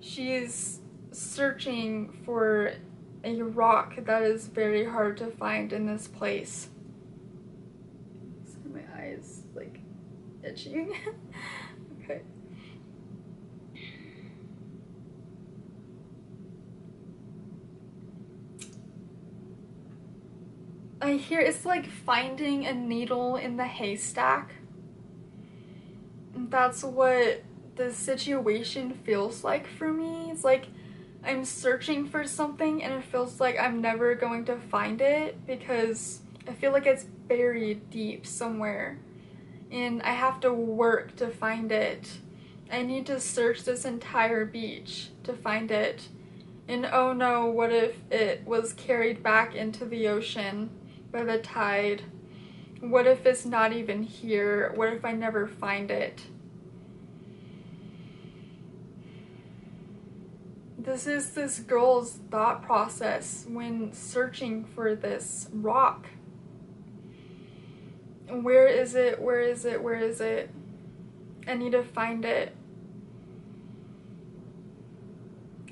A: She's searching for a rock that is very hard to find in this place. my eyes like itching. okay. I hear it's like finding a needle in the haystack. That's what the situation feels like for me. It's like I'm searching for something and it feels like I'm never going to find it because I feel like it's buried deep somewhere and I have to work to find it. I need to search this entire beach to find it. And oh no, what if it was carried back into the ocean? By the tide. What if it's not even here? What if I never find it? This is this girl's thought process when searching for this rock. Where is it? Where is it? Where is it? I need to find it.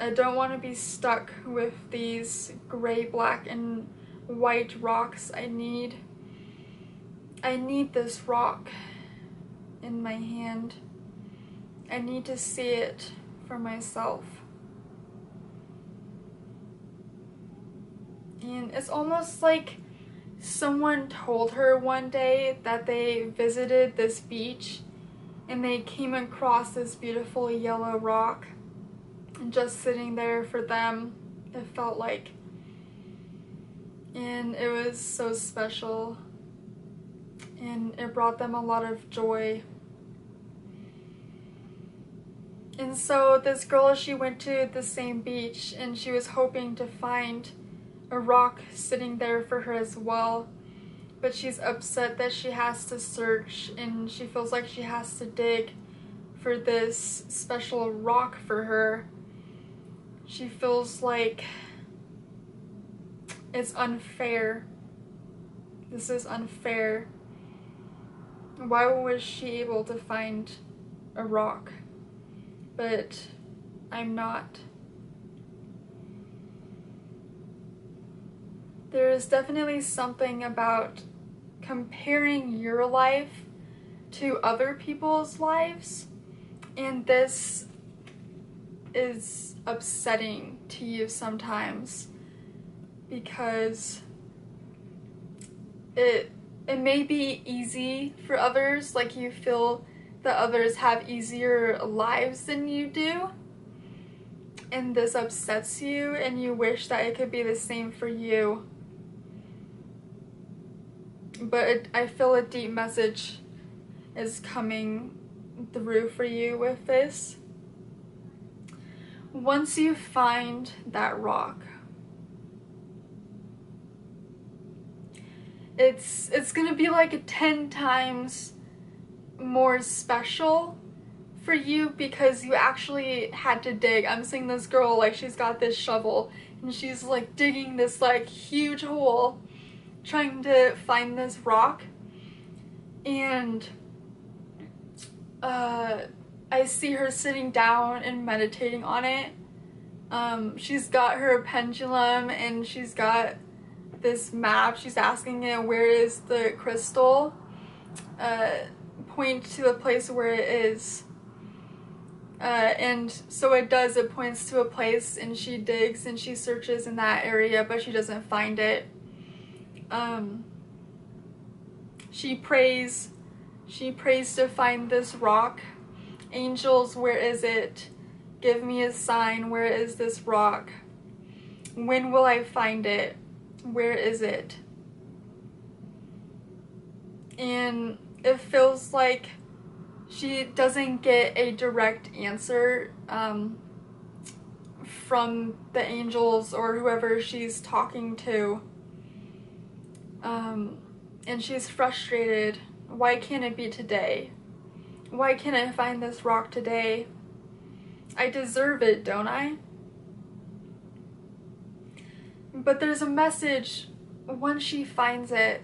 A: I don't want to be stuck with these gray, black, and white rocks. I need, I need this rock in my hand. I need to see it for myself. And it's almost like someone told her one day that they visited this beach and they came across this beautiful yellow rock and just sitting there for them it felt like and it was so special and it brought them a lot of joy. And so this girl, she went to the same beach and she was hoping to find a rock sitting there for her as well. But she's upset that she has to search and she feels like she has to dig for this special rock for her. She feels like it's unfair. This is unfair. Why was she able to find a rock, but I'm not? There is definitely something about comparing your life to other people's lives, and this is upsetting to you sometimes because it it may be easy for others like you feel that others have easier lives than you do. And this upsets you and you wish that it could be the same for you. But it, I feel a deep message is coming through for you with this. Once you find that rock it's it's gonna be like a 10 times more special for you because you actually had to dig. I'm seeing this girl like she's got this shovel and she's like digging this like huge hole trying to find this rock and uh, I see her sitting down and meditating on it. Um, she's got her pendulum and she's got this map. She's asking it where is the crystal. Uh, point to the place where it is. Uh, and so it does, it points to a place and she digs and she searches in that area, but she doesn't find it. Um, she prays, she prays to find this rock. Angels, where is it? Give me a sign. Where is this rock? When will I find it? Where is it? And it feels like she doesn't get a direct answer um, from the angels or whoever she's talking to. Um, and she's frustrated. Why can't it be today? Why can't I find this rock today? I deserve it, don't I? But there's a message once she finds it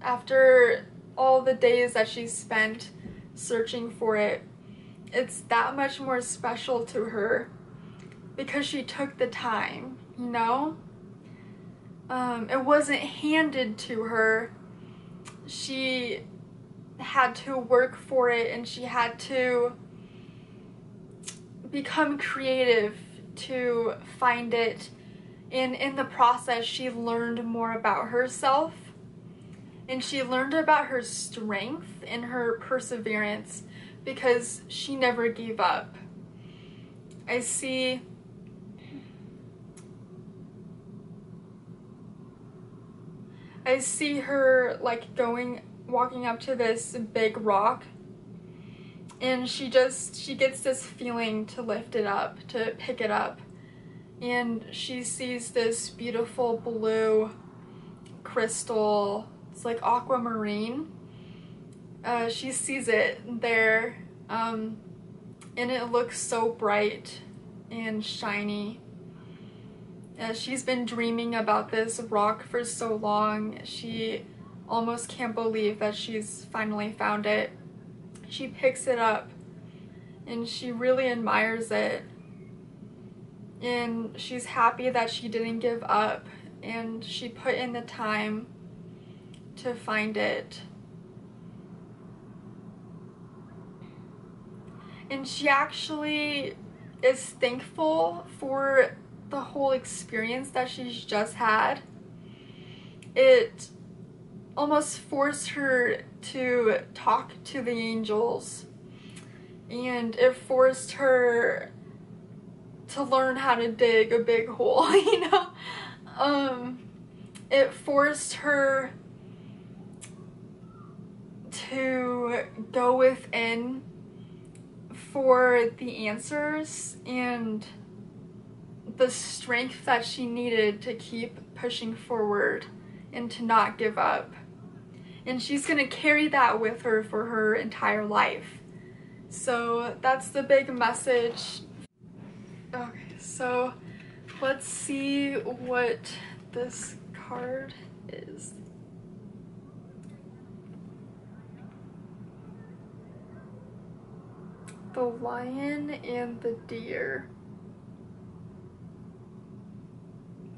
A: after all the days that she spent searching for it. It's that much more special to her because she took the time, you know? Um, it wasn't handed to her. She had to work for it and she had to become creative to find it. And in the process, she learned more about herself and she learned about her strength and her perseverance because she never gave up. I see I see her like going walking up to this big rock and she just she gets this feeling to lift it up, to pick it up. And she sees this beautiful blue crystal. It's like aquamarine. Uh, she sees it there um, and it looks so bright and shiny uh, she's been dreaming about this rock for so long. She almost can't believe that she's finally found it. She picks it up and she really admires it. And she's happy that she didn't give up and she put in the time to find it. And she actually is thankful for the whole experience that she's just had, it almost forced her to talk to the angels and it forced her to learn how to dig a big hole, you know? Um, it forced her to go within for the answers and the strength that she needed to keep pushing forward and to not give up. And she's going to carry that with her for her entire life. So that's the big message. Okay, so let's see what this card is. The lion and the deer.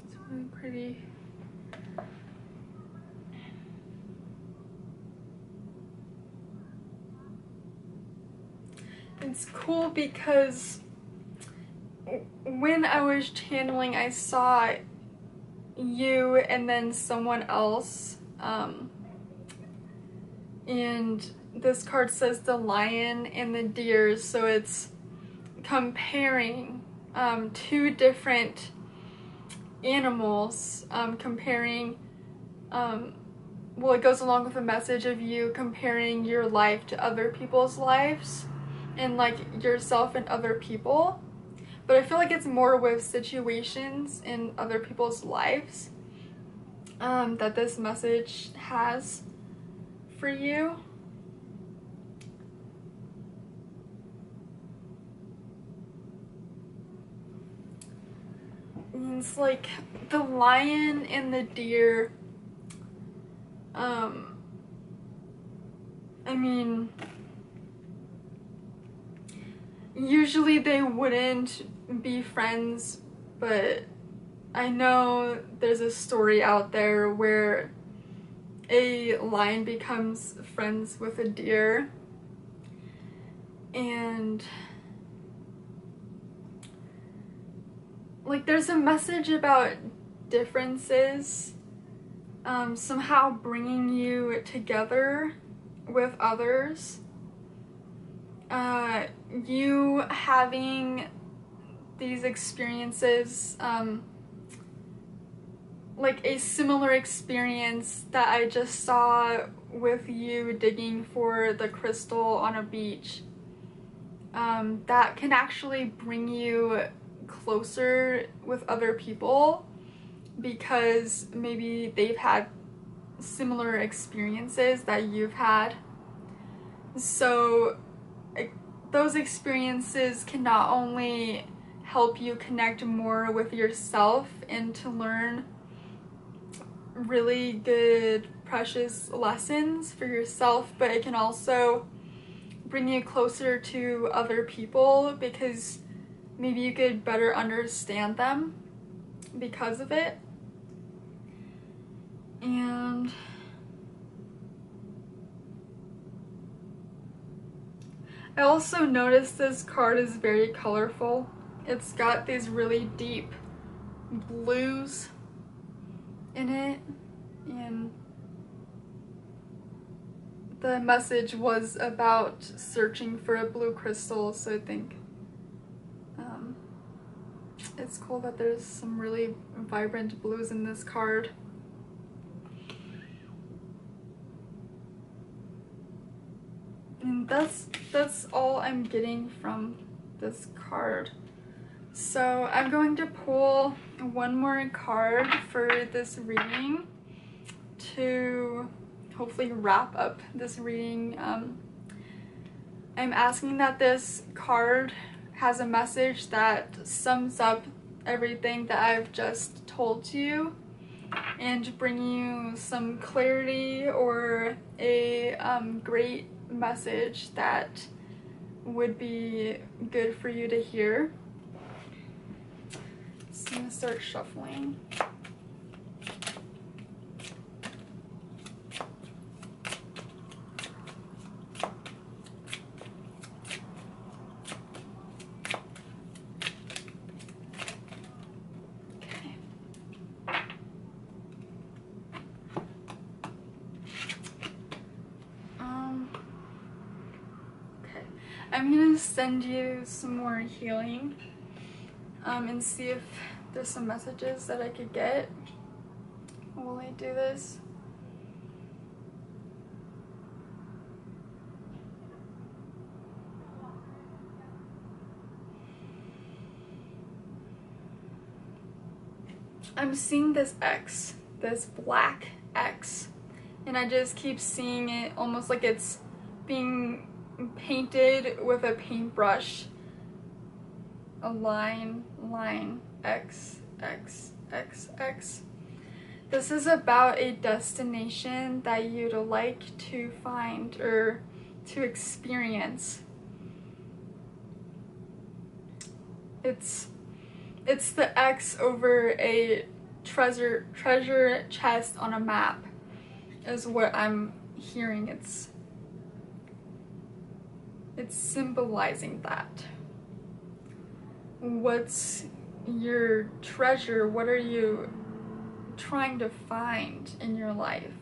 A: It's really pretty. It's cool because when I was channeling, I saw you and then someone else. Um, and this card says the lion and the deer, so it's comparing um, two different animals, um, comparing, um, well, it goes along with a message of you comparing your life to other people's lives and like yourself and other people. But I feel like it's more with situations in other people's lives um, that this message has for you. it's like the lion and the deer um I mean usually they wouldn't be friends but I know there's a story out there where a lion becomes friends with a deer. And like there's a message about differences um, somehow bringing you together with others. Uh, you having these experiences, um, like a similar experience that I just saw with you digging for the crystal on a beach, um, that can actually bring you closer with other people because maybe they've had similar experiences that you've had. So, those experiences can not only help you connect more with yourself and to learn really good, precious lessons for yourself, but it can also bring you closer to other people because maybe you could better understand them because of it. And I also noticed this card is very colorful. It's got these really deep blues in it and the message was about searching for a blue crystal so I think um, it's cool that there's some really vibrant blues in this card. And that's that's all I'm getting from this card. So I'm going to pull one more card for this reading to hopefully wrap up this reading. Um, I'm asking that this card has a message that sums up everything that I've just told to you and bring you some clarity or a um, great message that would be good for you to hear. I'm gonna start shuffling. Um, I'm gonna send you some more healing um, and see if there's some messages that I could get while I do this. I'm seeing this X, this black X, and I just keep seeing it almost like it's being painted with a paintbrush. A line, line, X, X, X, X. This is about a destination that you'd like to find or to experience. It's it's the X over a treasure treasure chest on a map is what I'm hearing. It's it's symbolizing that. What's your treasure? What are you trying to find in your life?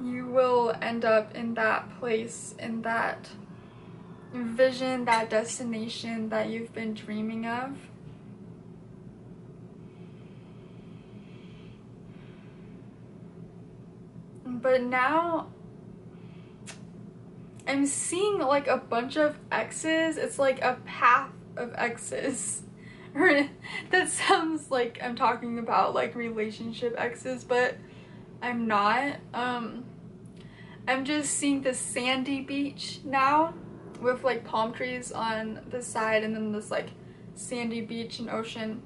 A: You will end up in that place, in that vision, that destination that you've been dreaming of. But now I'm seeing like a bunch of X's. It's like a path of X's. that sounds like I'm talking about like relationship X's, but I'm not. Um, I'm just seeing the sandy beach now with like palm trees on the side and then this like sandy beach and ocean.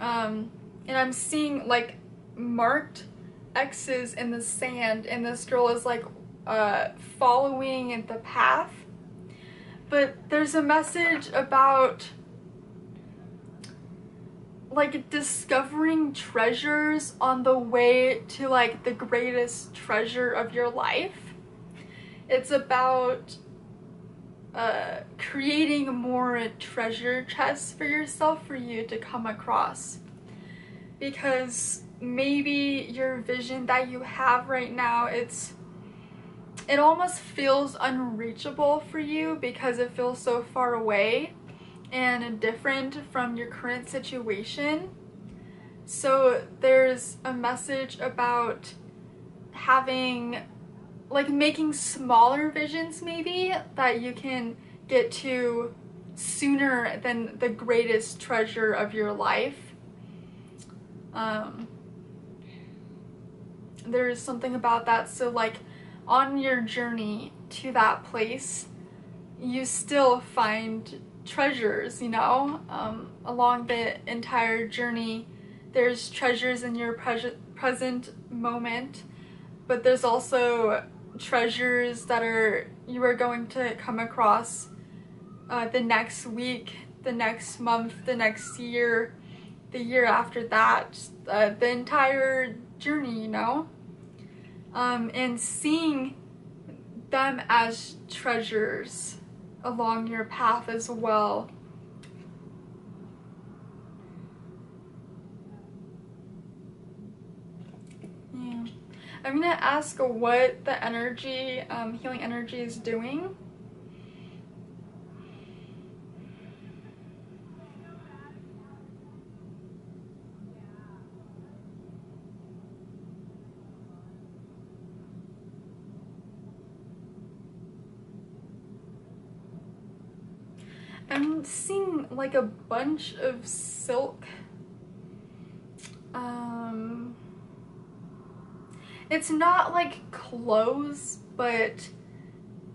A: Um, and I'm seeing like marked X's in the sand and this girl is like uh, following the path. But there's a message about like discovering treasures on the way to like the greatest treasure of your life. It's about uh, creating more treasure chests for yourself for you to come across. Because maybe your vision that you have right now, it's it almost feels unreachable for you because it feels so far away and different from your current situation. So there's a message about having like making smaller visions maybe that you can get to sooner than the greatest treasure of your life. Um, there's something about that. So, like, on your journey to that place, you still find treasures, you know, um, along the entire journey. There's treasures in your pre- present moment, but there's also treasures that are you are going to come across uh, the next week, the next month, the next year, the year after that, uh, the entire journey, you know? Um, and seeing them as treasures along your path as well. Yeah. I'm gonna ask what the energy, um, healing energy is doing. I'm seeing like a bunch of silk. Um, it's not like clothes, but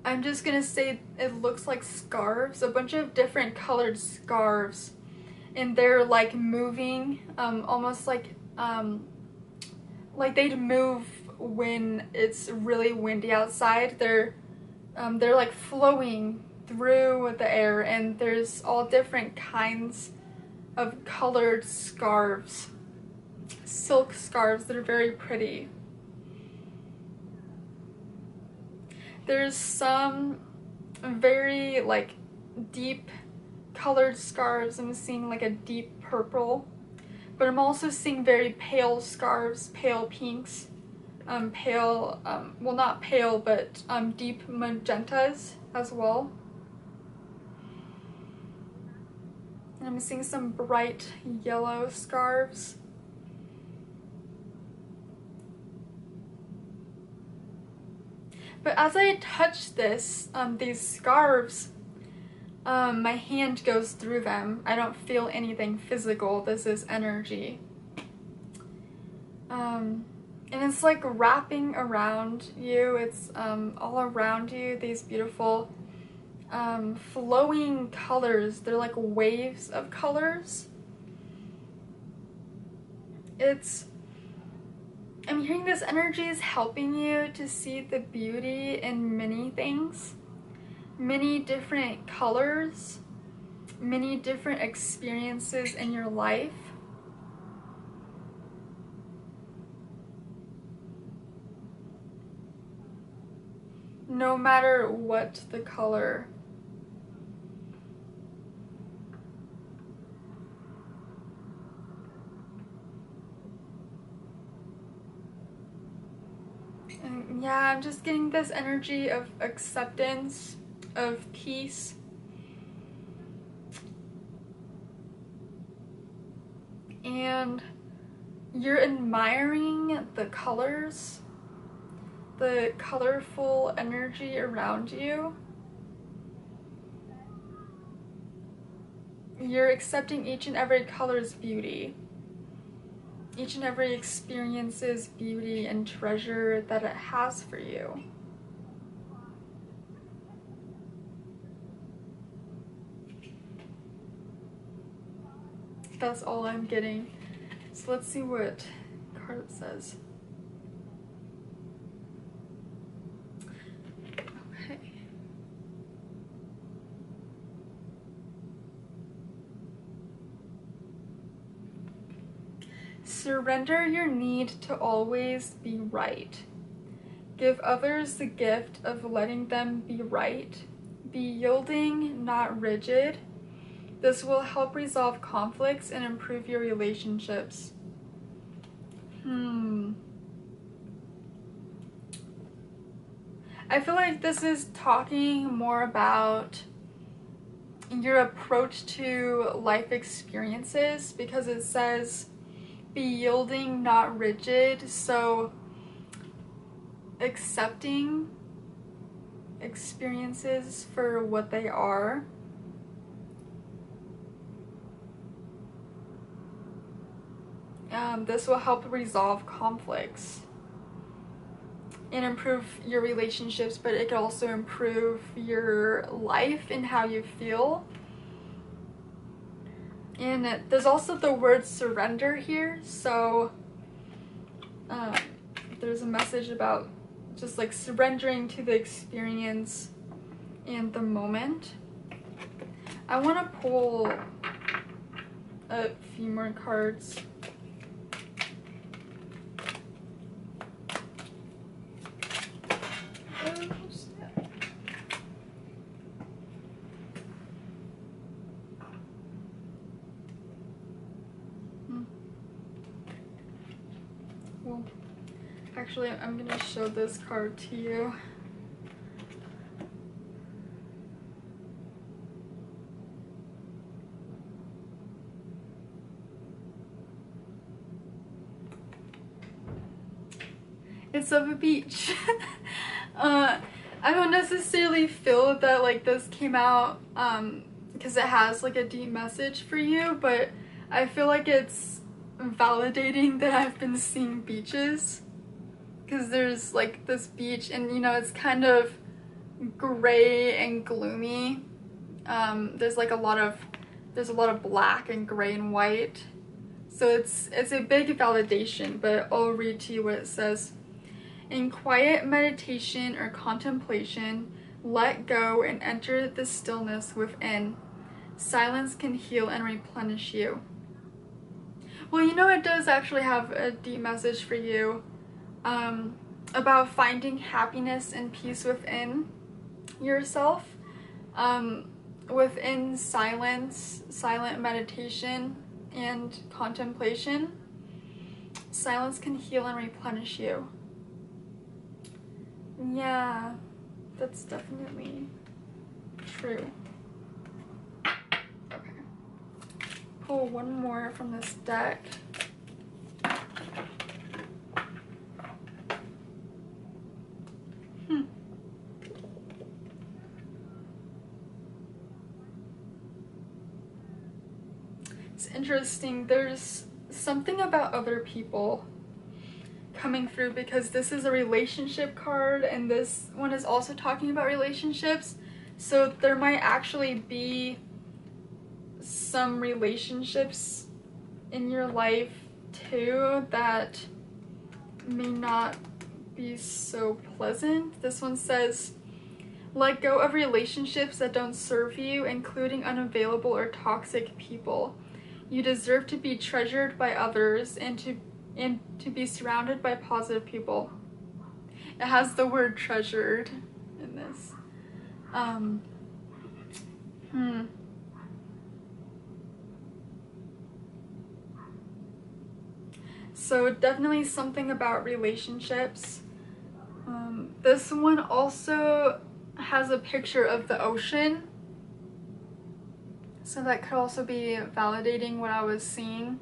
A: I'm just gonna say it looks like scarves, a bunch of different colored scarves. And they're like moving, um, almost like, um, like they'd move when it's really windy outside. They're, um, they're like flowing through the air and there's all different kinds of colored scarves silk scarves that are very pretty. There's some very like deep colored scarves. I'm seeing like a deep purple but I'm also seeing very pale scarves pale pinks um, pale um, well not pale but um, deep magentas as well And I'm seeing some bright yellow scarves. But as I touch this, um, these scarves, um, my hand goes through them. I don't feel anything physical. This is energy. Um, and it's like wrapping around you. It's um, all around you, these beautiful um, flowing colors. They're like waves of colors. It's, I'm hearing this energy is helping you to see the beauty in many things, many different colors, many different experiences in your life. No matter what the color yeah, I'm just getting this energy of acceptance, of peace. And you're admiring the colors, the colorful energy around you. You're accepting each and every color's beauty each and every experience's beauty and treasure that it has for you. That's all I'm getting. So let's see what card says. Surrender your need to always be right. Give others the gift of letting them be right. Be yielding, not rigid. This will help resolve conflicts and improve your relationships. Hmm. I feel like this is talking more about your approach to life experiences because it says be yielding, not rigid. So accepting experiences for what they are. Um, this will help resolve conflicts and improve your relationships, but it can also improve your life and how you feel. And there's also the word surrender here, so um, there's a message about just like surrendering to the experience and the moment. I want to pull a few more cards. Actually, I'm gonna show this card to you. It's of a beach. uh, I don't necessarily feel that like this came out um because it has like a deep message for you, but I feel like it's validating that I've been seeing beaches because there's like this beach and you know it's kind of gray and gloomy. Um, there's like a lot of there's a lot of black and gray and white. So it's it's a big validation but I'll read to you what it says. In quiet meditation or contemplation let go and enter the stillness within. Silence can heal and replenish you. Well you know it does actually have a deep message for you um, about finding happiness and peace within yourself, um, within silence, silent meditation, and contemplation. Silence can heal and replenish you. Yeah, that's definitely true. Okay. Pull one more from this deck. Hmm. interesting. There's something about other people coming through because this is a relationship card and this one is also talking about relationships. So there might actually be some relationships in your life too that may not be so pleasant. This one says, let go of relationships that don't serve you, including unavailable or toxic people. You deserve to be treasured by others and to and to be surrounded by positive people. It has the word treasured in this. Um, hmm. So definitely something about relationships. This one also has a picture of the ocean so that could also be validating what I was seeing.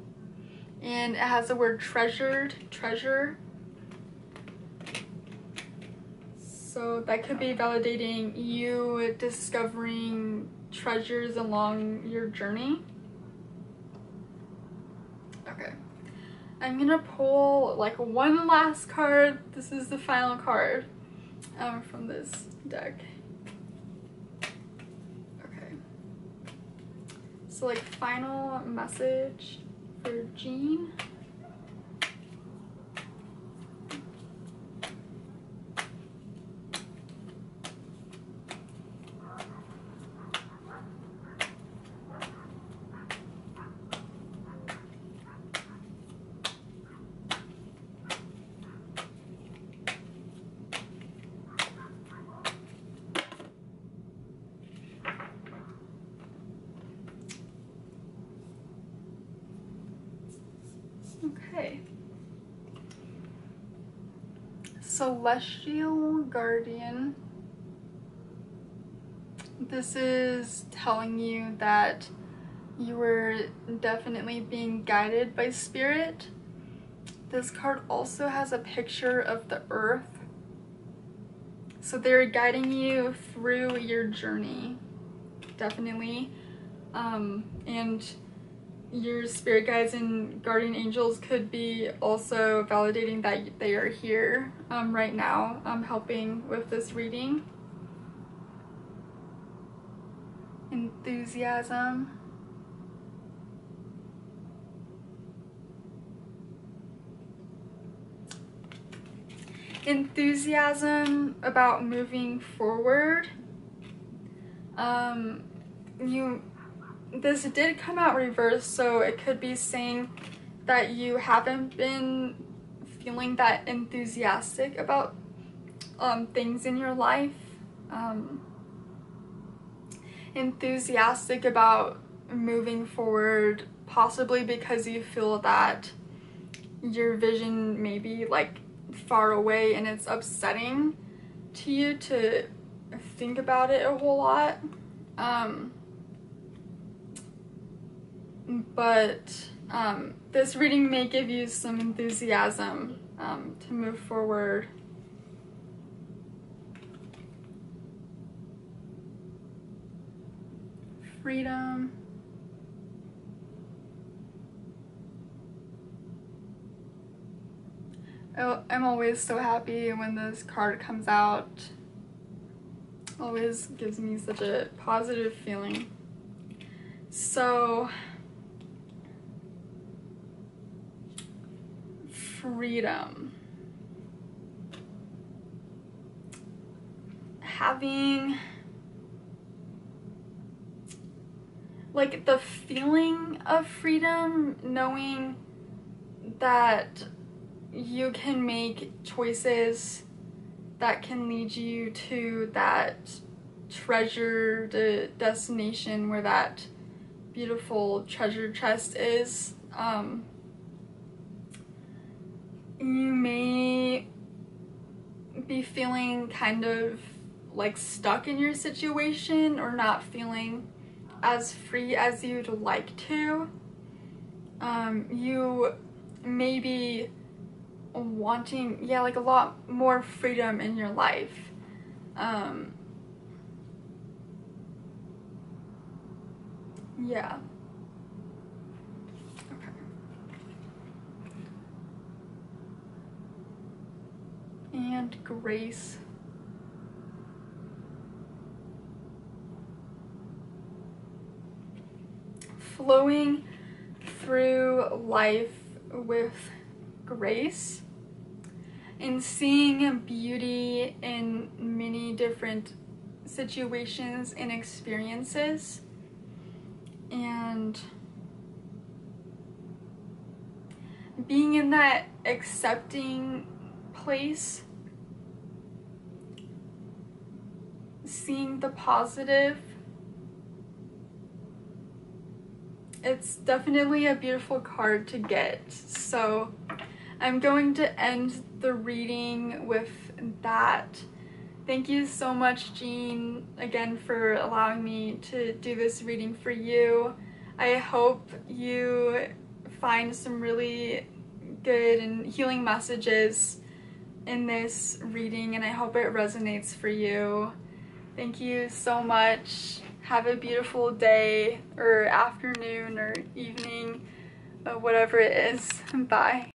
A: And it has the word treasured, treasure. So that could be validating you discovering treasures along your journey. Okay. I'm gonna pull like one last card. This is the final card um, from this deck. Okay. So like final message for Jean. Okay. Celestial Guardian. This is telling you that you were definitely being guided by spirit. This card also has a picture of the earth. So they're guiding you through your journey, definitely. Um, and your spirit guides and guardian angels could be also validating that they are here um, right now um, helping with this reading. Enthusiasm. Enthusiasm about moving forward. Um, you this did come out reversed, so it could be saying that you haven't been feeling that enthusiastic about um, things in your life. Um, enthusiastic about moving forward, possibly because you feel that your vision may be like far away and it's upsetting to you to think about it a whole lot. Um, but um, this reading may give you some enthusiasm um, to move forward. Freedom. Oh, I'm always so happy when this card comes out. Always gives me such a positive feeling. So, freedom. Having like the feeling of freedom, knowing that you can make choices that can lead you to that treasured destination where that beautiful treasure chest is. Um, you may be feeling kind of like stuck in your situation or not feeling as free as you'd like to. Um, you may be wanting, yeah, like a lot more freedom in your life. Um, yeah. And grace. Flowing through life with grace and seeing beauty in many different situations and experiences and being in that accepting place seeing the positive. It's definitely a beautiful card to get. So I'm going to end the reading with that. Thank you so much, Jean, again for allowing me to do this reading for you. I hope you find some really good and healing messages in this reading and I hope it resonates for you. Thank you so much. Have a beautiful day or afternoon or evening, uh, whatever it is. Bye.